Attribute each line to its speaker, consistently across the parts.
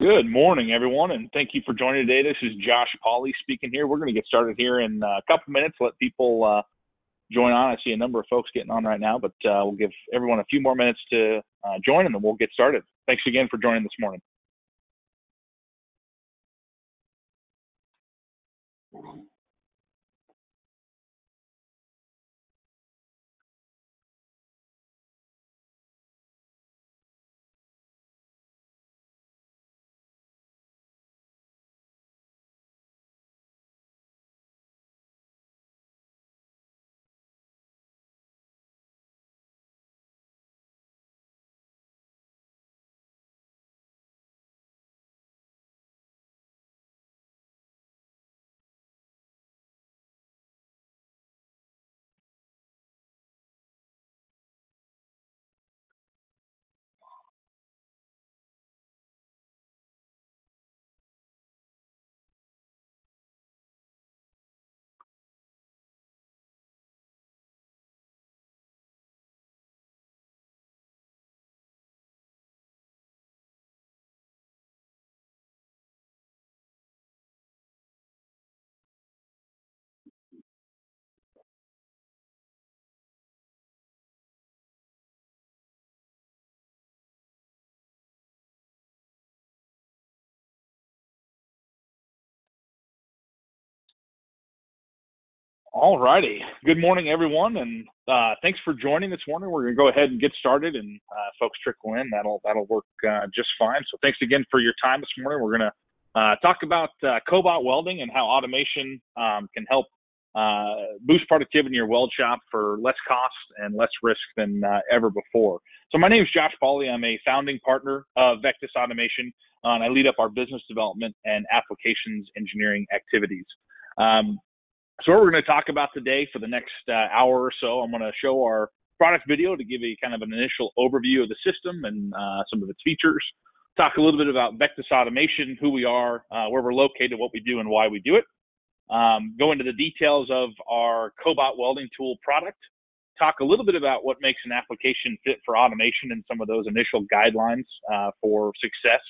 Speaker 1: Good morning, everyone, and thank you for joining today. This is Josh Pauley speaking here. We're going to get started here in a couple minutes. Let people uh, join on. I see a number of folks getting on right now, but uh, we'll give everyone a few more minutes to uh, join, and then we'll get started. Thanks again for joining this morning. All righty. Good morning, everyone, and uh, thanks for joining this morning. We're going to go ahead and get started, and uh, folks trickle in. That'll that'll work uh, just fine. So thanks again for your time this morning. We're going to uh, talk about uh, cobot welding and how automation um, can help uh, boost productivity in your weld shop for less cost and less risk than ever before. So my name is Josh Pauley. I'm a founding partner of Vectis Automation, and I lead up our business development and applications engineering activities. Um, so what we're going to talk about today for the next uh, hour or so, I'm going to show our product video to give you kind of an initial overview of the system and uh, some of its features. Talk a little bit about Vectis Automation, who we are, uh, where we're located, what we do, and why we do it. Um, go into the details of our Cobot welding tool product. Talk a little bit about what makes an application fit for automation and some of those initial guidelines uh, for success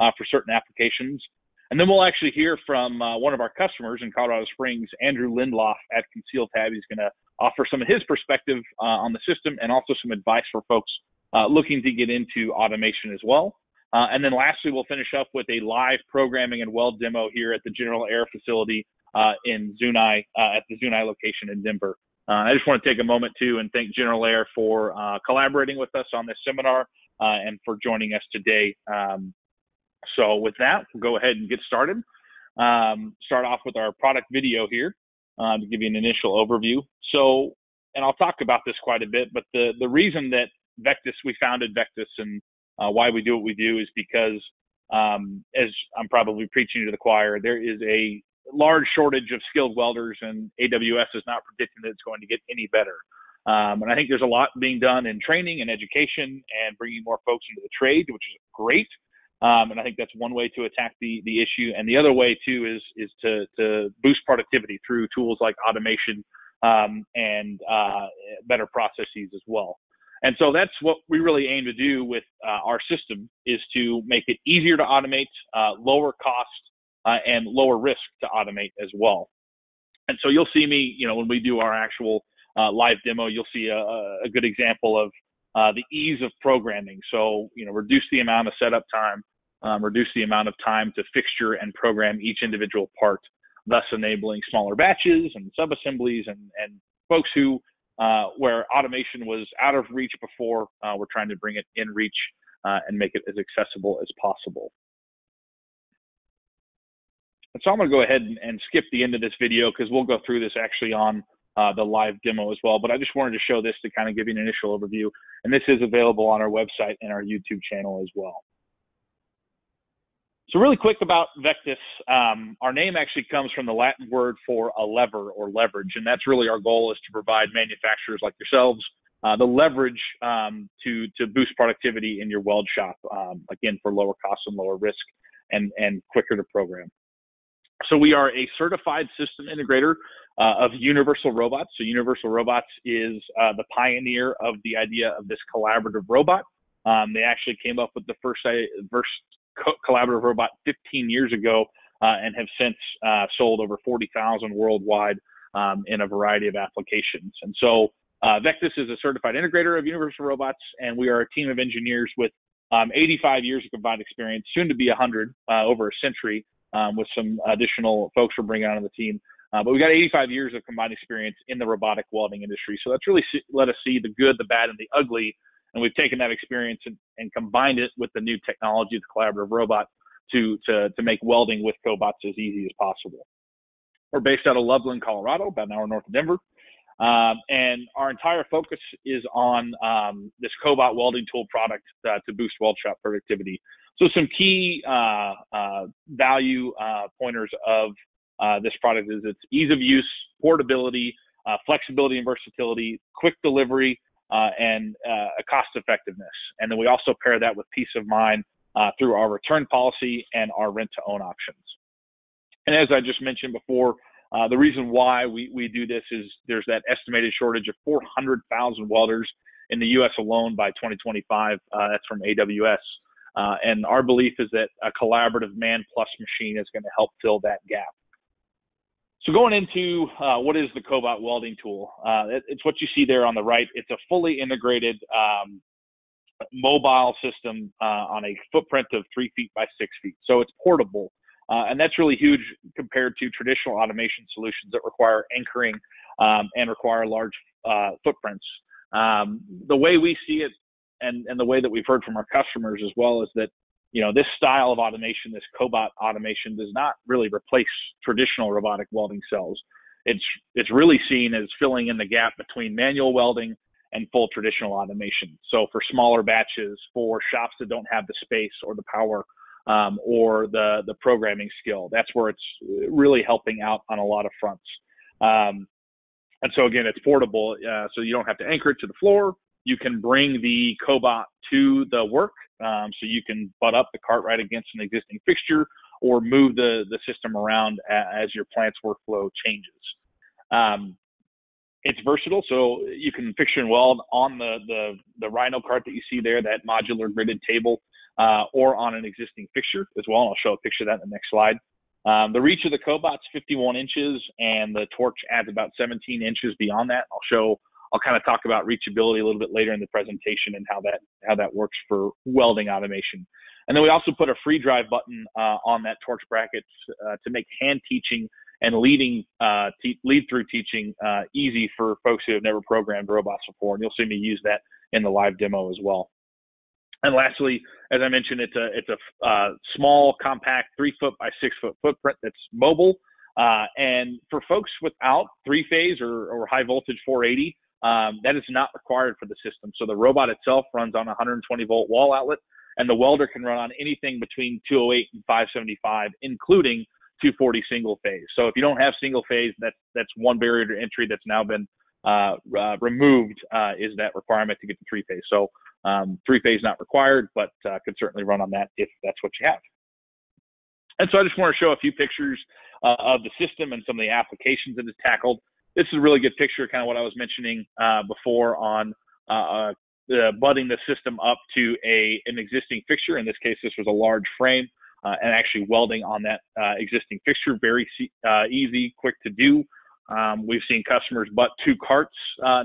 Speaker 1: uh, for certain applications. And then we'll actually hear from uh, one of our customers in Colorado Springs, Andrew Lindloff at ConcealFab. He's going to offer some of his perspective uh, on the system and also some advice for folks uh, looking to get into automation as well. Uh, and then lastly, we'll finish up with a live programming and weld demo here at the General Air facility uh, in Zuni, uh, at the Zuni location in Denver. I just want to take a moment too and thank General Air for collaborating with us on this seminar and for joining us today. Um, so with that, we'll go ahead and get started. Um, start off with our product video here uh, to give you an initial overview. So, and I'll talk about this quite a bit, but the, the reason that Vectis, we founded Vectis and uh, why we do what we do is because, um, as I'm probably preaching to the choir, there is a large shortage of skilled welders and AWS is not predicting that it's going to get any better. Um, and I think there's a lot being done in training and education and bringing more folks into the trade, which is great. Um, and I think that's one way to attack the the issue. And the other way too is is to to boost productivity through tools like automation um, and uh, better processes as well. And so that's what we really aim to do with uh, our system is to make it easier to automate, uh, lower cost, uh, and lower risk to automate as well. And so you'll see me, you know, when we do our actual uh, live demo, you'll see a, a good example of uh, the ease of programming. So, you know, reduce the amount of setup time, um, reduce the amount of time to fixture and program each individual part, thus enabling smaller batches and subassemblies and, and folks who, uh, where automation was out of reach before, uh, we're trying to bring it in reach uh, and make it as accessible as possible. And so I'm going to go ahead and, and, skip the end of this video because we'll go through this actually on uh, the live demo as well. But I just wanted to show this to kind of give you an initial overview. And this is available on our website and our YouTube channel as well. So really quick about Vectis, um, our name actually comes from the Latin word for a lever or leverage, and that's really our goal is to provide manufacturers like yourselves uh, the leverage um, to to boost productivity in your weld shop, um, again for lower cost and lower risk, and and quicker to program. So we are a certified system integrator uh, of Universal Robots. So Universal Robots is uh, the pioneer of the idea of this collaborative robot. Um, they actually came up with the first, first co- collaborative robot 15 years ago uh, and have since uh, sold over 40,000 worldwide um, in a variety of applications. And so uh, Vectis is a certified integrator of Universal Robots, and we are a team of engineers with um, 85 years of combined experience, soon to be 100 uh, over a century, um, with some additional folks we're bringing on the team. Uh, but we've got 85 years of combined experience in the robotic welding industry, so that's really see, let us see the good, the bad, and the ugly. And we've taken that experience and, and combined it with the new technology, the collaborative robot, to to to make welding with cobots as easy as possible. We're based out of Loveland, Colorado, about an hour north of Denver. Um, and our entire focus is on um, this Cobot welding tool product uh, to boost weld shop productivity. So some key uh, uh, value uh, pointers of uh, this product is its ease of use, portability, uh, flexibility and versatility, quick delivery, and a cost effectiveness. And then we also pair that with peace of mind through our return policy and our rent to own options. And as I just mentioned before, uh, the reason why we, we do this is there's that estimated shortage of 400,000 welders in the U.S. alone by 2025. Uh, that's from AWS. Uh, and our belief is that a collaborative man plus machine is going to help fill that gap. So going into uh, what is the Cobot welding tool? Uh, it, it's what you see there on the right. It's a fully integrated um, mobile system uh, on a footprint of three feet by six feet. So it's portable. Uh, and that's really huge compared to traditional automation solutions that require anchoring um, and require large uh, footprints. Um, the way we see it, and, and the way that we've heard from our customers as well, is that you know this style of automation, this cobot automation, does not really replace traditional robotic welding cells. It's it's really seen as filling in the gap between manual welding and full traditional automation. So for smaller batches, for shops that don't have the space or the power um, or the the programming skill. That's where it's really helping out on a lot of fronts. Um, and so again, it's portable, uh, so you don't have to anchor it to the floor. You can bring the cobot to the work, um, so you can butt up the cart right against an existing fixture, or move the the system around as your plant's workflow changes. Um, it's versatile, so you can fixture and weld on the, the the Rhino cart that you see there, that modular gridded table uh, or on an existing fixture as well. And I'll show a picture of that in the next slide. Um, the reach of the Cobot's 51 inches, and the torch adds about 17 inches beyond that. I'll show. I'll kind of talk about reachability a little bit later in the presentation and how that how that works for welding automation. And then we also put a free drive button uh, on that torch bracket uh, to make hand teaching and leading uh, te- lead through teaching uh, easy for folks who have never programmed robots before. And you'll see me use that in the live demo as well. And lastly, as I mentioned, it's a it's a uh, small, compact, three foot by six foot footprint that's mobile. Uh, and for folks without three phase or, or high voltage 480, um, that is not required for the system. So the robot itself runs on 120 volt wall outlet, and the welder can run on anything between 208 and 575, including 240 single phase. So if you don't have single phase, that's that's one barrier to entry that's now been uh, uh, removed uh, is that requirement to get to three phase. So um, three phase not required, but uh, could certainly run on that if that's what you have. And so I just want to show a few pictures uh, of the system and some of the applications that it's tackled. This is a really good picture, kind of what I was mentioning uh, before on uh, uh, budding the system up to a an existing fixture. In this case, this was a large frame, uh, and actually welding on that existing fixture. Very easy, quick to do. Um, we've seen customers butt two carts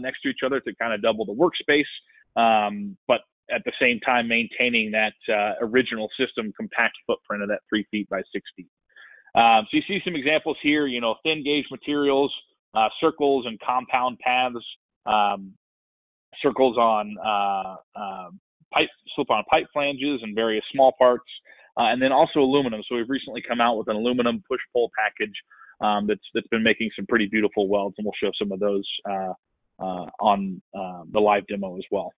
Speaker 1: next to each other to kind of double the workspace um, but at the same time maintaining that uh, original system compact footprint of that three feet by six feet. Um, so you see some examples here, you know, thin gauge materials, uh, circles and compound paths, um, circles on uh, uh pipe, slip-on pipe flanges and various small parts, and then also aluminum. So we've recently come out with an aluminum push-pull package um, that's that's been making some pretty beautiful welds, and we'll show some of those on the live demo as well.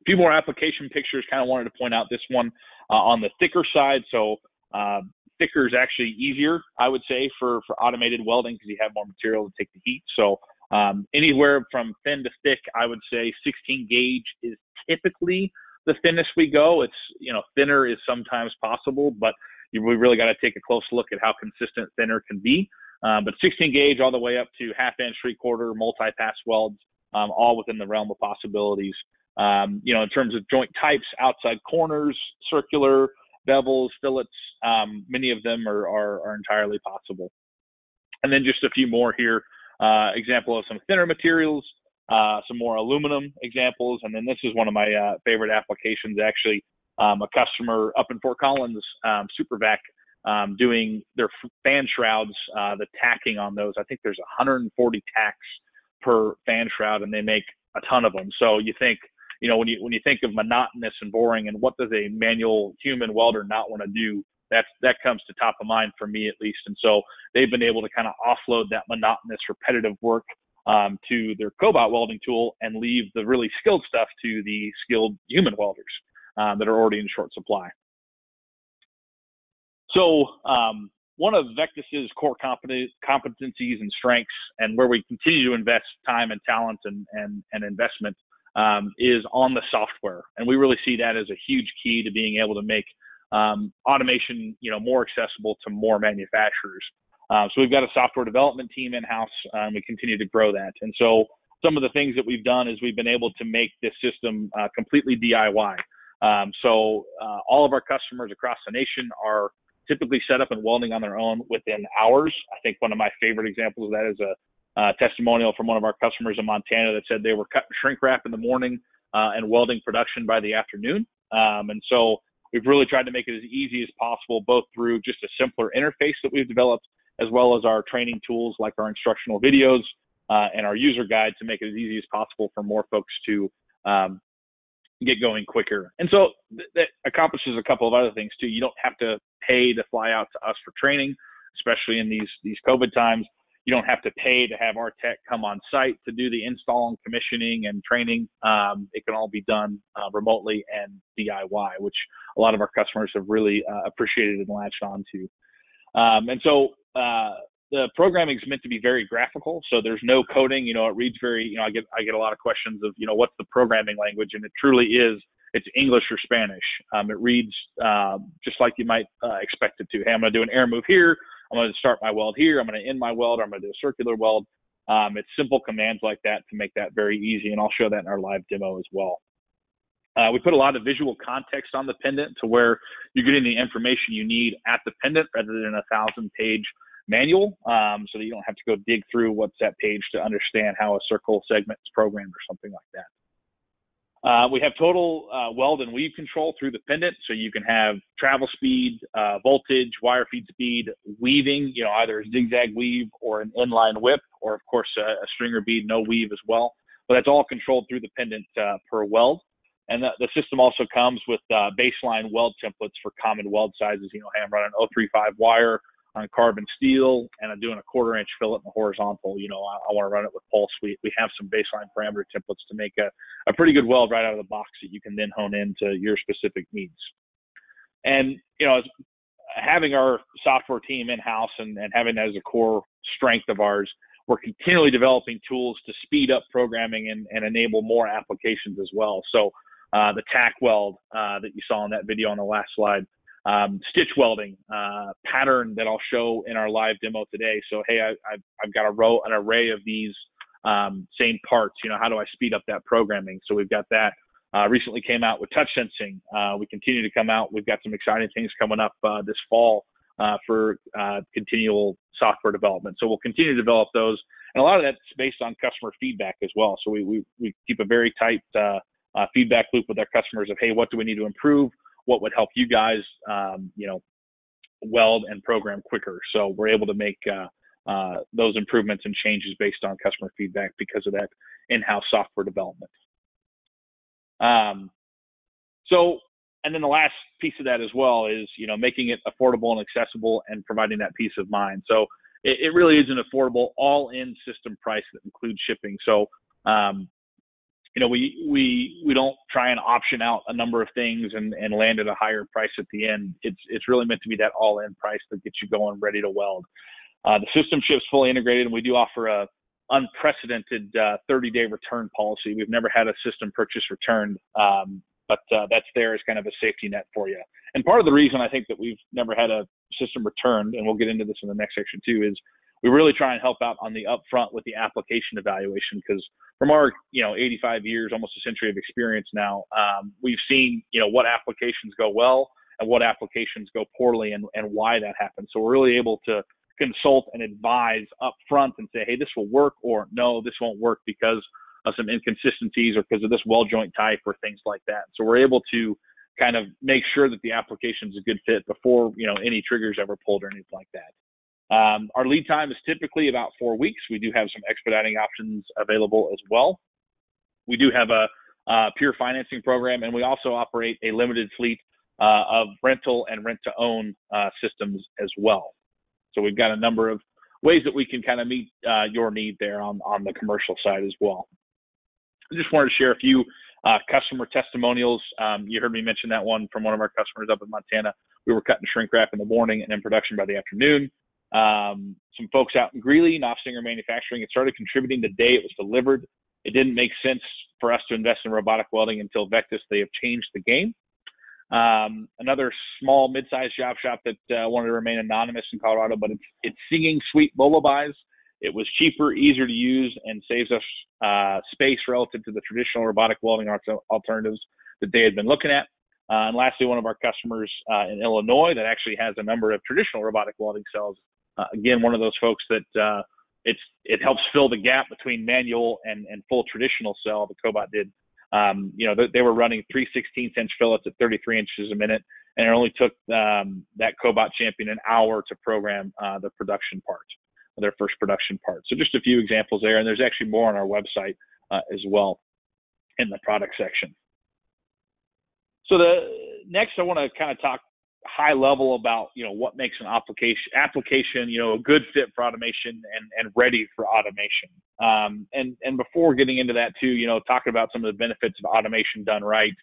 Speaker 1: A few more application pictures. Kind of wanted to point out this one uh, on the thicker side. So uh, thicker is actually easier, I would say, for for automated welding because you have more material to take the heat. So um, anywhere from thin to thick, I would say 16 gauge is typically the thinnest we go. It's you know thinner is sometimes possible, but you, we really got to take a close look at how consistent thinner can be. Uh, but 16 gauge all the way up to half inch, three quarter, multi pass welds, um, all within the realm of possibilities. Um, you know, in terms of joint types, outside corners, circular, bevels, fillets. Um, many of them are, are, are entirely possible. And then just a few more here. Uh, example of some thinner materials, uh, some more aluminum examples, and then this is one of my uh, favorite applications actually. Um, a customer up in Fort Collins, um, Supervac, um, doing their fan shrouds, uh, the tacking on those. I think there's 140 tacks per fan shroud, and they make a ton of them. So you think, you know, when you when you think of monotonous and boring, and what does a manual human welder not want to do? That's that comes to top of mind for me at least. And so they've been able to kind of offload that monotonous, repetitive work um, to their cobot welding tool and leave the really skilled stuff to the skilled human welders um, that are already in short supply. So um, one of Vectis's core competencies and strengths, and where we continue to invest time and talent and and, and investment, um, is on the software, and we really see that as a huge key to being able to make um, automation, you know, more accessible to more manufacturers. Uh, so we've got a software development team in house, and um, we continue to grow that. And so some of the things that we've done is we've been able to make this system uh, completely DIY. Um, so uh, all of our customers across the nation are typically set up and welding on their own within hours. I think one of my favorite examples of that is a uh, testimonial from one of our customers in Montana that said they were cutting shrink wrap in the morning uh, and welding production by the afternoon. Um, and so we've really tried to make it as easy as possible, both through just a simpler interface that we've developed, as well as our training tools like our instructional videos uh, and our user guide to make it as easy as possible for more folks to um, get going quicker. And so th- that accomplishes a couple of other things too. You don't have to pay to fly out to us for training, especially in these these COVID times. You don't have to pay to have our tech come on site to do the install and commissioning and training. Um, it can all be done uh, remotely and DIY, which a lot of our customers have really uh, appreciated and latched onto. Um, and so uh, the programming is meant to be very graphical, so there's no coding. You know, it reads very. You know, I get I get a lot of questions of you know what's the programming language, and it truly is. It's English or Spanish. Um, it reads uh, just like you might uh, expect it to. Hey, I'm going to do an air move here. I'm going to start my weld here. I'm going to end my weld. I'm going to do a circular weld. Um, it's simple commands like that to make that very easy, and I'll show that in our live demo as well. Uh, we put a lot of visual context on the pendant to where you're getting the information you need at the pendant rather than a thousand page manual, um, so that you don't have to go dig through what's that page to understand how a circle segment is programmed or something like that. Uh, we have total uh, weld and weave control through the pendant, so you can have travel speed, uh, voltage, wire feed speed, weaving, you know, either a zigzag weave or an inline whip, or of course a, a stringer bead, no weave as well. But that's all controlled through the pendant uh, per weld. And the, the, system also comes with uh, baseline weld templates for common weld sizes. You know, hey, I'm running 035 wire on carbon steel and I'm doing a quarter inch fillet in the horizontal, you know, I, I want to run it with pulse. We, we have some baseline parameter templates to make a, a pretty good weld right out of the box that you can then hone into your specific needs. And, you know, having our software team in house and, and having that as a core strength of ours, we're continually developing tools to speed up programming and, and enable more applications as well. So, uh, the tack weld uh, that you saw in that video on the last slide, um, stitch welding uh, pattern that I'll show in our live demo today. So hey, I, have I've got a row an array of these um, same parts. You know, how do I speed up that programming? So we've got that. Uh, recently came out with touch sensing. Uh, we continue to come out. We've got some exciting things coming up uh, this fall uh, for uh, continual software development. So we'll continue to develop those, and a lot of that's based on customer feedback as well. So we we, we keep a very tight feedback loop with our customers of hey, what do we need to improve? What would help you guys, um, you know, weld and program quicker. So we're able to make uh, uh, those improvements and changes based on customer feedback because of that in-house software development. Um, so, and then the last piece of that as well is, you know, making it affordable and accessible and providing that peace of mind. So it, it really is an affordable all-in system price that includes shipping. So um, you know, we we we don't try and option out a number of things and and land at a higher price at the end. It's it's really meant to be that all-in price that gets you going, ready to weld. Uh, the system ships fully integrated, and we do offer a unprecedented uh, 30-day return policy. We've never had a system purchase returned, um, but uh, that's there as kind of a safety net for you. And part of the reason I think that we've never had a system returned, and we'll get into this in the next section too, is we really try and help out on the upfront with the application evaluation because from our you know 85 years almost a century of experience now um, we've seen you know what applications go well and what applications go poorly and, and why that happens. So we're really able to consult and advise up front and say, hey, this will work, or no, this won't work because of some inconsistencies or because of this weld joint type or things like that. So we're able to kind of make sure that the application is a good fit before you know any triggers ever pulled or anything like that. Um, our lead time is typically about four weeks. We do have some expediting options available as well. We do have a, a pure financing program, and we also operate a limited fleet uh, of rental and rent to own uh, systems as well. So we've got a number of ways that we can kind of meet uh, your need there on, on the commercial side as well. I just wanted to share a few uh, customer testimonials. Um, you heard me mention that one from one of our customers up in Montana. We were cutting shrink wrap in the morning and in production by the afternoon. Um, some folks out in Greeley, Knopfsinger Manufacturing, it started contributing the day it was delivered. It didn't make sense for us to invest in robotic welding until Vectis. They have changed the game. Um, another small mid-sized job shop that uh, wanted to remain anonymous in Colorado, but it's, it's singing sweet lullabies. It was cheaper, easier to use, and saves us uh, space relative to the traditional robotic welding alternatives that they had been looking at. Uh, and lastly, one of our customers uh, in Illinois that actually has a number of traditional robotic welding cells. Uh, again, one of those folks that uh, it's it helps fill the gap between manual and, and full traditional cell. The Cobot did. Um, you know, they, they, were running 3 16th inch fillets at 33 inches a minute, and it only took um, that Cobot champion an hour to program uh, the production part their first production part. So just a few examples there, and there's actually more on our website uh, as well in the product section. So the next, I want to kind of talk high level about you know what makes an application application you know a good fit for automation and and ready for automation. Um, and and before getting into that too, you know, talking about some of the benefits of automation done right.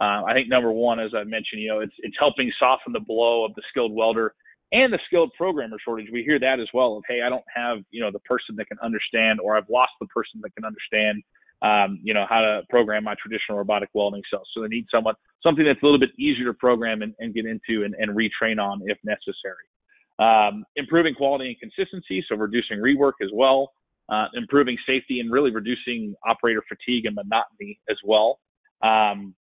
Speaker 1: Uh, I think number one, as I mentioned, you know, it's it's helping soften the blow of the skilled welder and the skilled programmer shortage. We hear that as well of, hey, I don't have, you know, the person that can understand, or I've lost the person that can understand, um, you know, how to program my traditional robotic welding cells. So they need someone, something that's a little bit easier to program and, and get into and, and, retrain on if necessary. Um, improving quality and consistency, so reducing rework as well. Uh, improving safety and really reducing operator fatigue and monotony as well. Um,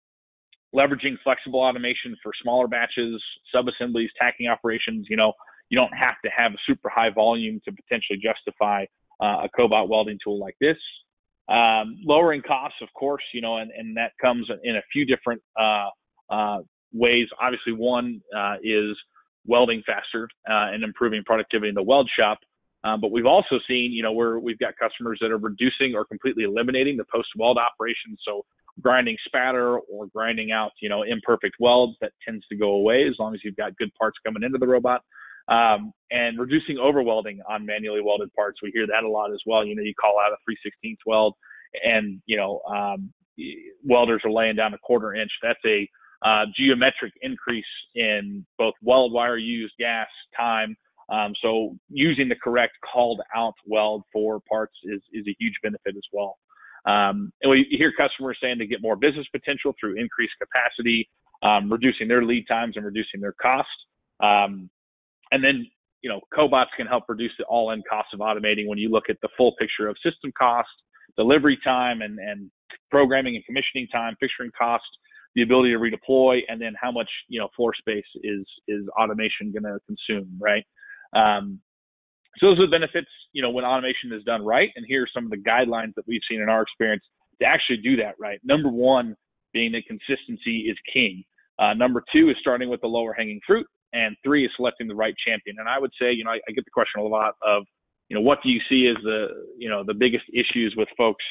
Speaker 1: leveraging flexible automation for smaller batches, sub-assemblies, tacking operations. You know, you don't have to have a super high volume to potentially justify uh, a cobot welding tool like this. Um, lowering costs, of course, you know, and, and that comes in a few different uh, uh, ways. Obviously, one uh, is welding faster uh, and improving productivity in the weld shop. Um, but we've also seen, you know, where we've got customers that are reducing or completely eliminating the post weld operations. So grinding spatter or grinding out, you know, imperfect welds that tends to go away as long as you've got good parts coming into the robot. Um, and reducing overwelding on manually welded parts. We hear that a lot as well. You know, you call out a 316th weld and, you know, um, welders are laying down a quarter inch. That's a uh, geometric increase in both weld wire used, gas, time. Um, so using the correct called out weld for parts is, is a huge benefit as well. Um, and we hear customers saying to get more business potential through increased capacity, um, reducing their lead times and reducing their cost. And then, you know, cobots can help reduce the all-in cost of automating when you look at the full picture of system cost, delivery time, and, and programming and commissioning time, fixturing cost, the ability to redeploy, and then how much you know floor space is is automation going to consume, right? Um, so those are the benefits, you know, when automation is done right. And here are some of the guidelines that we've seen in our experience to actually do that right. Number one being that consistency is king. Uh, number two is starting with the lower hanging fruit. And three is selecting the right champion. And I would say, you know, I, I get the question a lot of, you know, what do you see as the, you know, the biggest issues with folks,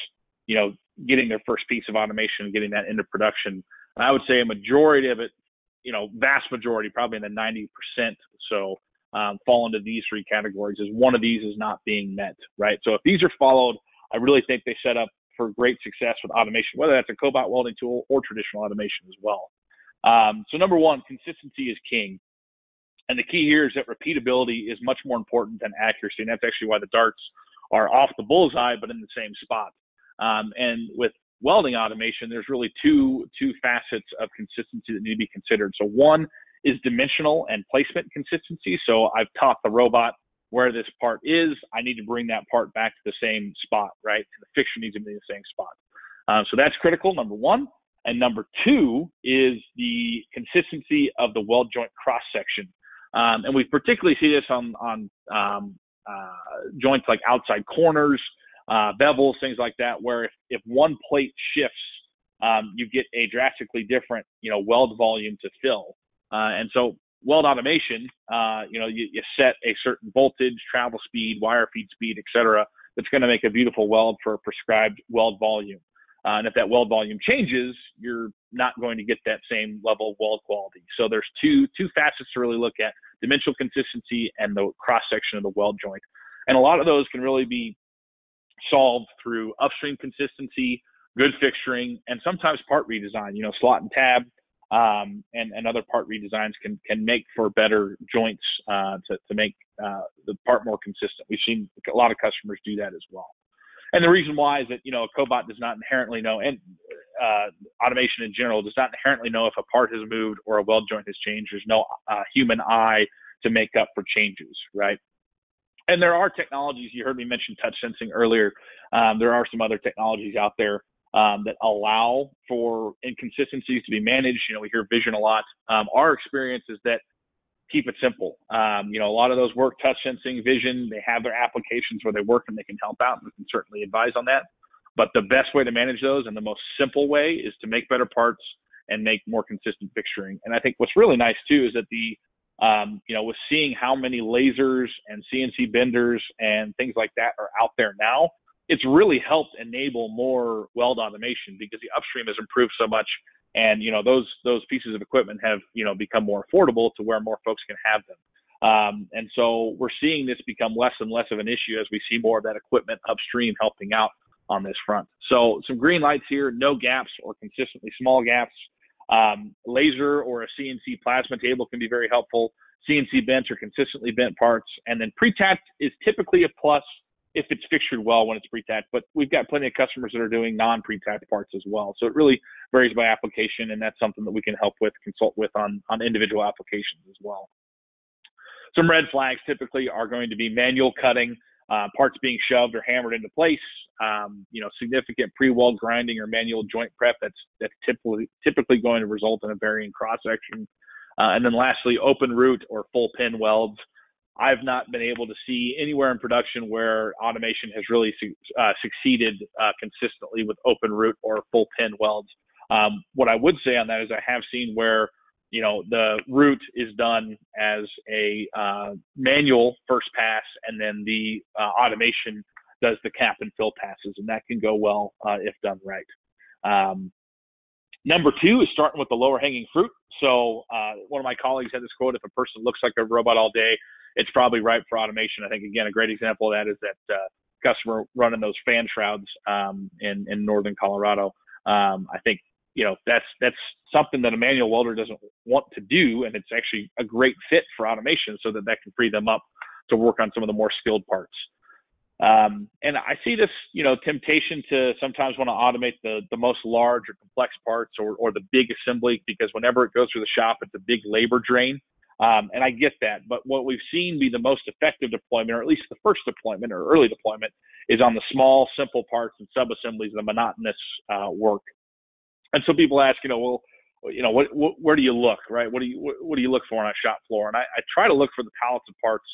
Speaker 1: you know, getting their first piece of automation, and getting that into production. And I would say a majority of it, you know, vast majority, probably in the 90% so, um, fall into these three categories is one of these is not being met, right? So if these are followed, I really think they set up for great success with automation, whether that's a cobot welding tool or traditional automation as well. Um, so number one, consistency is king. And the key here is that repeatability is much more important than accuracy. And that's actually why the darts are off the bullseye, but in the same spot. Um, and with welding automation, there's really two, two facets of consistency that need to be considered. So one is dimensional and placement consistency. So I've taught the robot where this part is. I need to bring that part back to the same spot, right? The fixture needs to be in the same spot. Um, so that's critical, number one. And number two is the consistency of the weld joint cross section. Um, and we particularly see this on, on um, uh, joints like outside corners, uh, bevels, things like that, where if, if one plate shifts, um, you get a drastically different, you know, weld volume to fill. Uh, and so weld automation, uh, you know, you, you, set a certain voltage, travel speed, wire feed speed, et cetera, that's going to make a beautiful weld for a prescribed weld volume. Uh, and if that weld volume changes, you're not going to get that same level of weld quality. So there's two two facets to really look at: dimensional consistency and the cross section of the weld joint. And a lot of those can really be solved through upstream consistency, good fixturing, and sometimes part redesign. You know, slot and tab um, and, and other part redesigns can can make for better joints uh, to to make uh, the part more consistent. We've seen a lot of customers do that as well. And the reason why is that you know a cobot does not inherently know, and uh, automation in general does not inherently know if a part has moved or a weld joint has changed. There's no uh, human eye to make up for changes, right? And there are technologies. You heard me mention touch sensing earlier. Um, there are some other technologies out there um, that allow for inconsistencies to be managed. You know, we hear vision a lot. Um, our experience is that keep it simple. Um, you know, a lot of those work touch sensing, vision, they have their applications where they work and they can help out. And we can certainly advise on that. But the best way to manage those and the most simple way is to make better parts and make more consistent fixturing. And I think what's really nice too is that the um, you know, with seeing how many lasers and CNC benders and things like that are out there now, it's really helped enable more weld automation because the upstream has improved so much and you know those those pieces of equipment have you know become more affordable to where more folks can have them. Um, and so we're seeing this become less and less of an issue as we see more of that equipment upstream helping out on this front. So some green lights here no gaps or consistently small gaps. Um, laser or a cnc plasma table can be very helpful. Cnc bent or consistently bent parts. And then pre-tapped is typically a plus if it's fixtured well when it's pre-tapped. But we've got plenty of customers that are doing non-pre-tapped parts as well. So it really varies by application, and that's something that we can help with, consult with on on individual applications as well. Some red flags typically are going to be manual cutting, uh, parts being shoved or hammered into place. Um, you know, significant pre-weld grinding or manual joint prep. That's that's typically typically going to result in a varying cross section. Uh, and then lastly, open root or full pen welds. I've not been able to see anywhere in production where automation has really su- uh, succeeded uh, consistently with open root or full pen welds. Um, what I would say on that is I have seen where you know the root is done as a uh, manual first pass, and then the uh, automation does the cap and fill passes, and that can go well uh, if done right. Um, number two is starting with the lower hanging fruit. So uh, one of my colleagues had this quote: "If a person looks like a robot all day, it's probably ripe for automation. I think again a great example of that is that uh, customer running those fan shrouds um, in in northern Colorado. Um, I think you know that's that's something that a manual welder doesn't want to do, and it's actually a great fit for automation so that that can free them up to work on some of the more skilled parts. Um, and I see this, you know, temptation to sometimes want to automate the the most large or complex parts or or the big assembly because whenever it goes through the shop, it's a big labor drain. Um, and I get that. But what we've seen be the most effective deployment, or at least the first deployment or early deployment, is on the small, simple parts and sub-assemblies, the monotonous uh, work. And so people ask, you know, well, you know, what, what, where do you look, right? What do you what, what do you look for on a shop floor? And I, I try to look for the pallets of parts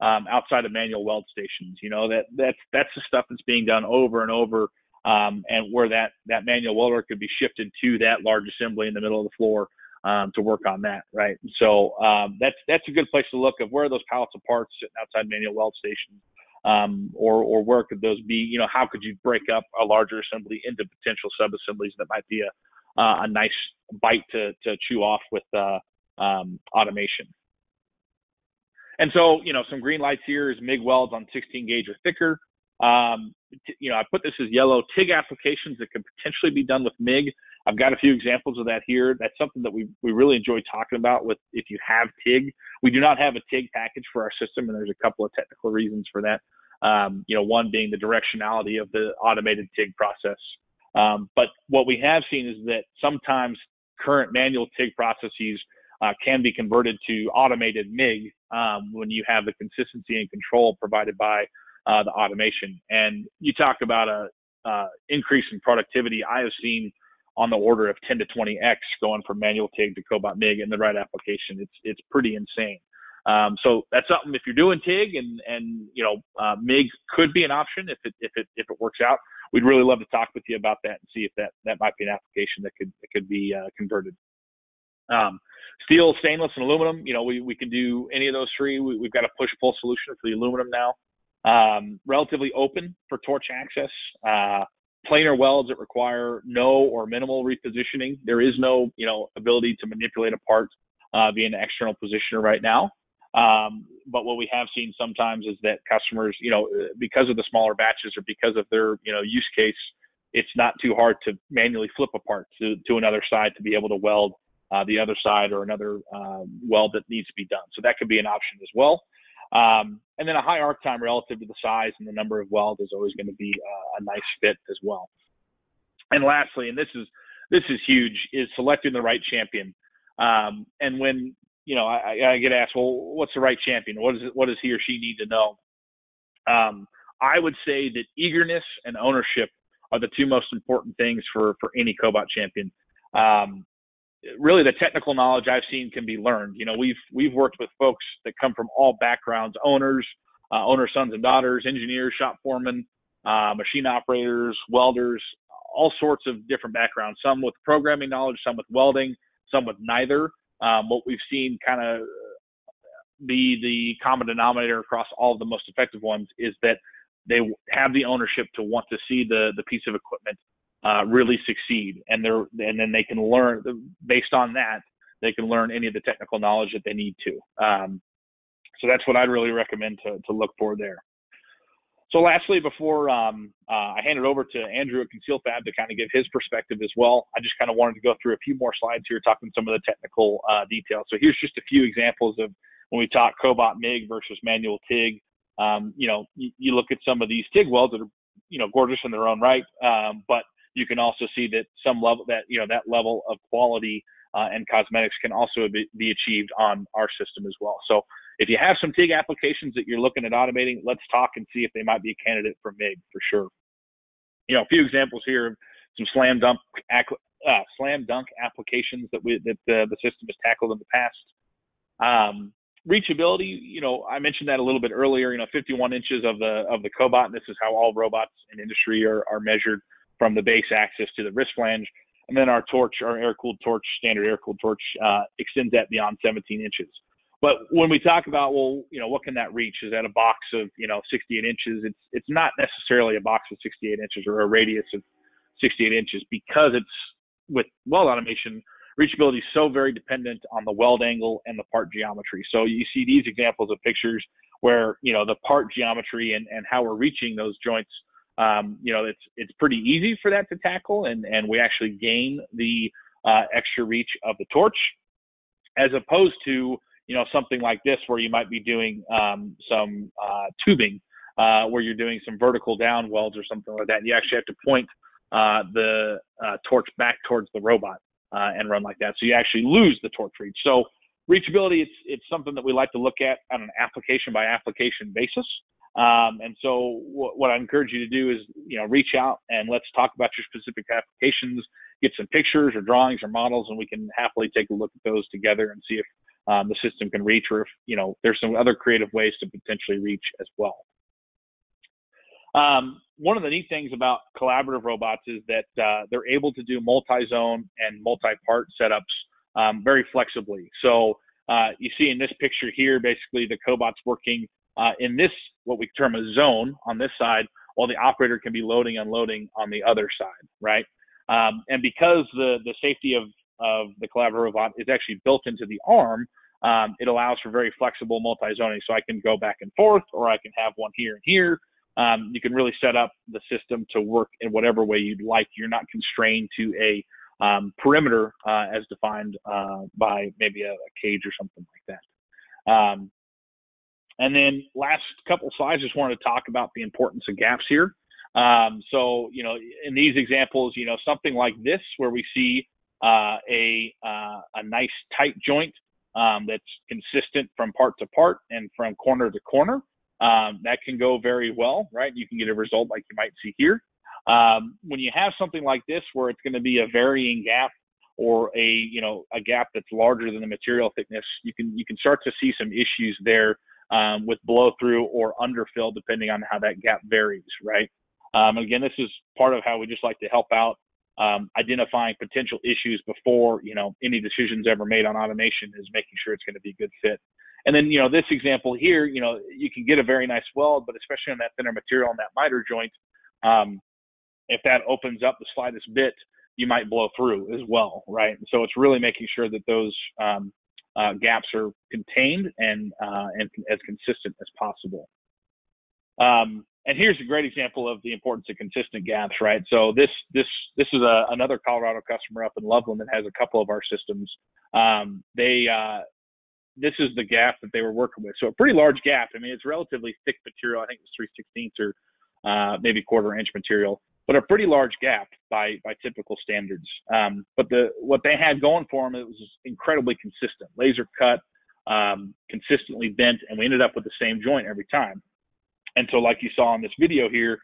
Speaker 1: um, outside of manual weld stations. You know, that that's that's the stuff that's being done over and over, um, and where that that manual welder could be shifted to that large assembly in the middle of the floor um, to work on that, right? So um, that's that's a good place to look of where those pallets of parts sitting outside manual weld stations, um, or or where could those be? You know, how could you break up a larger assembly into potential sub assemblies that might be a uh, a nice bite to to chew off with uh, um, automation. And so, you know, some green lights here is MIG welds on 16 gauge or thicker. Um, t- you know, I put this as yellow TIG applications that could potentially be done with MIG. I've got a few examples of that here. That's something that we, we really enjoy talking about with if you have TIG. We do not have a TIG package for our system, and there's a couple of technical reasons for that. Um, you know, one being the directionality of the automated TIG process. Um, but what we have seen is that sometimes current manual TIG processes uh, can be converted to automated MIG um, when you have the consistency and control provided by uh, the automation. And you talk about a uh, increase in productivity. I have seen on the order of 10 to 20x going from manual TIG to Cobot MIG in the right application. It's it's pretty insane. Um, so that's something if you're doing TIG and and you know uh, MIG could be an option if it if it if it works out. We'd really love to talk with you about that and see if that that might be an application that could that could be uh, converted. Um, steel, stainless, and aluminum. You know, we, we can do any of those three. We, have got a push pull solution for the aluminum now. Um, relatively open for torch access. Uh, planar welds that require no or minimal repositioning. There is no, you know, ability to manipulate a part uh, via an external positioner right now. Um, but what we have seen sometimes is that customers, you know, because of the smaller batches or because of their, you know, use case, it's not too hard to manually flip a part to, to another side to be able to weld uh, the other side or another uh, weld that needs to be done. So that could be an option as well. Um, and then a high arc time relative to the size and the number of welds is always going to be uh, a nice fit as well. And lastly, and this is this is huge, is selecting the right champion. Um, and when you know, I, I get asked, well, what's the right champion? What is it, what does he or she need to know? Um, I would say that eagerness and ownership are the two most important things for for any Cobot champion. Um, really, the technical knowledge I've seen can be learned. You know, we've we've worked with folks that come from all backgrounds: owners, uh, owner sons and daughters, engineers, shop foremen, uh, machine operators, welders, all sorts of different backgrounds. Some with programming knowledge, some with welding, some with neither. Um, what we've seen kind of be the common denominator across all of the most effective ones is that they have the ownership to want to see the the piece of equipment uh, really succeed, and they're and then they can learn based on that they can learn any of the technical knowledge that they need to. Um, so that's what I'd really recommend to to look for there. So lastly, before um, uh, I hand it over to Andrew at ConcealFab to kind of give his perspective as well, I just kind of wanted to go through a few more slides here talking some of the technical uh, details. So here's just a few examples of when we talk Cobot MIG versus manual TIG. Um, you know, you, you, look at some of these TIG welds that are, you know, gorgeous in their own right, um, but you can also see that some level that you know that level of quality uh, and cosmetics can also be, be achieved on our system as well. So if you have some TIG applications that you're looking at automating, let's talk and see if they might be a candidate for MIG for sure. You know, a few examples here of some slam dunk uh, slam dunk applications that we that the, the system has tackled in the past. Um, reachability, you know, I mentioned that a little bit earlier. You know, 51 inches of the of the cobot, and this is how all robots in industry are, are measured from the base axis to the wrist flange. And then our torch, our air cooled torch, standard air cooled torch, uh, extends that beyond 17 inches. But when we talk about, well, you know, what can that reach? Is that a box of, you know, 68 inches? It's it's not necessarily a box of 68 inches or a radius of 68 inches because it's with weld automation, reachability is so very dependent on the weld angle and the part geometry. So you see these examples of pictures where, you know, the part geometry and, and how we're reaching those joints, um, you know, it's it's pretty easy for that to tackle and, and we actually gain the uh, extra reach of the torch as opposed to you know, something like this where you might be doing um, some uh, tubing, uh, where you're doing some vertical down welds or something like that. And you actually have to point uh, the uh, torch back towards the robot uh, and run like that. So you actually lose the torch reach. So reachability, it's it's something that we like to look at on an application by application basis. Um, and so what, what I encourage you to do is, you know, reach out and let's talk about your specific applications, get some pictures or drawings or models, and we can happily take a look at those together and see if um, the system can reach, or if you know there's some other creative ways to potentially reach as well. Um, one of the neat things about collaborative robots is that uh, they're able to do multi-zone and multi-part setups um, very flexibly. So uh, you see in this picture here, basically the cobot's working uh, in this what we term a zone on this side, while the operator can be loading and unloading on the other side, right? Um, and because the the safety of of the collaborative robot is actually built into the arm, um, it allows for very flexible multi-zoning. So I can go back and forth, or I can have one here and here. Um, you can really set up the system to work in whatever way you'd like. You're not constrained to a um, perimeter uh, as defined uh, by maybe a, a, cage or something like that. Um, and then last couple slides, just wanted to talk about the importance of gaps here. Um, so, you know, in these examples, you know, something like this where we see uh, a uh, a nice tight joint um, that's consistent from part to part and from corner to corner. Um, that can go very well, right? You can get a result like you might see here. Um, when you have something like this where it's going to be a varying gap or a you know a gap that's larger than the material thickness, you can you can start to see some issues there um, with blow through or underfill depending on how that gap varies, right? Um, again, this is part of how we just like to help out um, identifying potential issues before you know any decisions ever made on automation is making sure it's going to be a good fit. And then you know this example here, you know you can get a very nice weld, but especially on that thinner material on that miter joint, um, if that opens up the slightest bit, you might blow through as well, right? so it's really making sure that those um, uh, gaps are contained and uh, and as consistent as possible. Um, and here's a great example of the importance of consistent gaps, right? So this this this is a, another Colorado customer up in Loveland that has a couple of our systems. Um, they uh, this is the gap that they were working with, so a pretty large gap. I mean, it's relatively thick material. I think it's three sixteenths or uh, maybe quarter inch material but a pretty large gap by by typical standards. Um, but the what they had going for them it was incredibly consistent, laser cut, um, consistently bent, and we ended up with the same joint every time. And so, like you saw in this video here,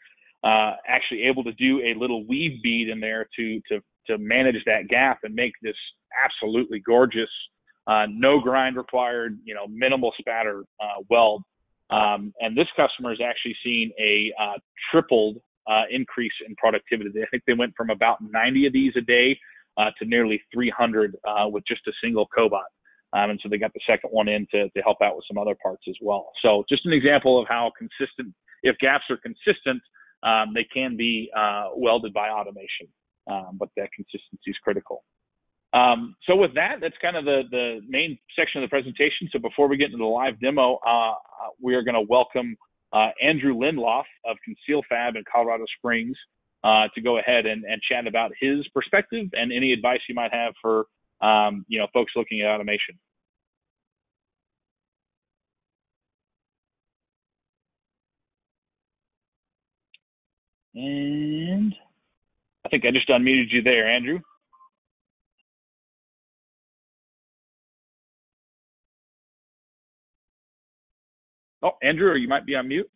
Speaker 1: uh, actually able to do a little weave bead in there to to to manage that gap and make this absolutely gorgeous, uh, no grind required, you know, minimal spatter uh, weld. Um, and this customer has actually seen a uh, tripled uh, increase in productivity. I think they went from about 90 of these a day uh, to nearly 300 uh, with just a single cobot. Um, and so they got the second one in to, to help out with some other parts as well. So just an example of how consistent, if gaps are consistent, um, they can be uh, welded by automation, um, but that consistency is critical. Um, so with that, that's kind of the, the main section of the presentation. So before we get into the live demo, uh, we are going to welcome uh, Andrew Lindloff of ConcealFab in Colorado Springs uh, to go ahead and, and, chat about his perspective and any advice you might have for um, you know folks looking at automation. And I think I just unmuted you there, Andrew. Oh, Andrew, or you might be on mute.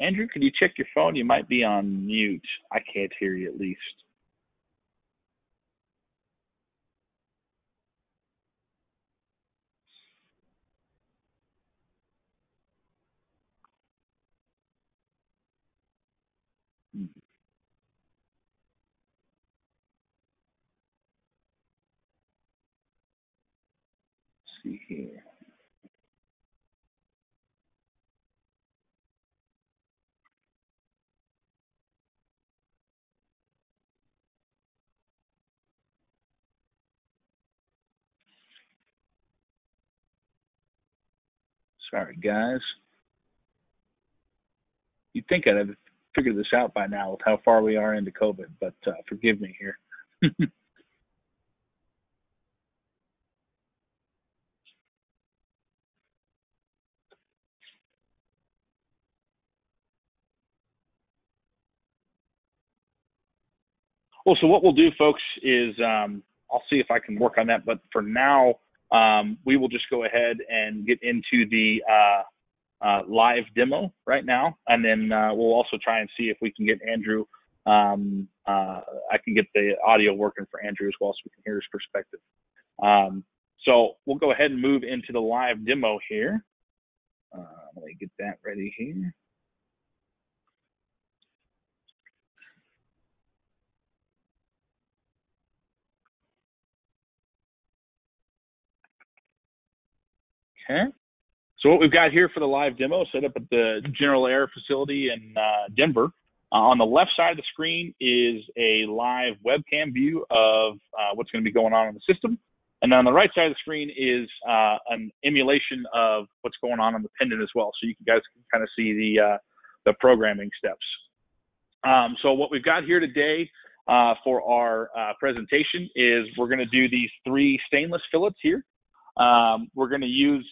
Speaker 1: Andrew, could you check your phone? You might be on mute. I can't hear you at least. See here. Sorry, guys. You'd think I'd have figured this out by now with how far we are into COVID, but uh, forgive me here. Well, so what we'll do, folks, is um, I'll see if I can work on that. But for now, um, we will just go ahead and get into the uh, uh, live demo right now, and then uh, we'll also try and see if we can get Andrew. Um, uh, I can get the audio working for Andrew as well, so we can hear his perspective. Um, so we'll go ahead and move into the live demo here. Uh, let me get that ready here. Okay. So what we've got here for the live demo set up at the General Air facility in uh, Denver. Uh, on the left side of the screen is a live webcam view of uh, what's going to be going on in the system. And on the right side of the screen is uh, an emulation of what's going on on the pendant as well. So you guys can kind of see the, uh, the programming steps. Um, so what we've got here today uh, for our presentation is we're going to do these three stainless fillets here. Um, we're going to use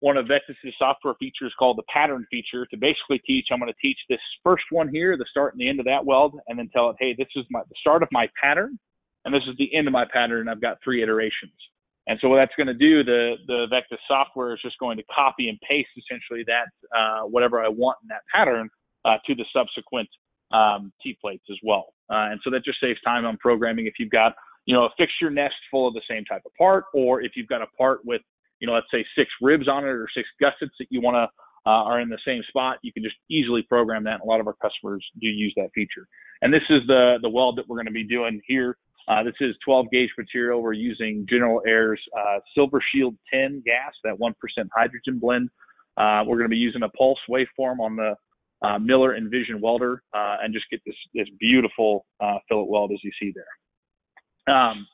Speaker 1: one of Vectis's software features called the pattern feature to basically teach. I'm going to teach this first one here, the start and the end of that weld, and then tell it, hey, this is my the start of my pattern, and this is the end of my pattern. I've got three iterations. And so what that's going to do, the the Vectus software is just going to copy and paste essentially that uh, whatever I want in that pattern uh, to the subsequent um, T plates as well. Uh, and so that just saves time on programming if you've got you know a fixture nest full of the same type of part, or if you've got a part with you know let's say six ribs on it or six gussets that you want to uh, are in the same spot, you can just easily program that. A lot of our customers do use that feature. And this is the the weld that we're going to be doing here uh, this is 12 gauge material. We're using General Air's uh, Silver Shield 10 gas, that 1% hydrogen blend. Uh, we're going to be using a pulse waveform on the uh, Miller Invision welder uh, and just get this, this beautiful uh, fillet weld as you see there. Um,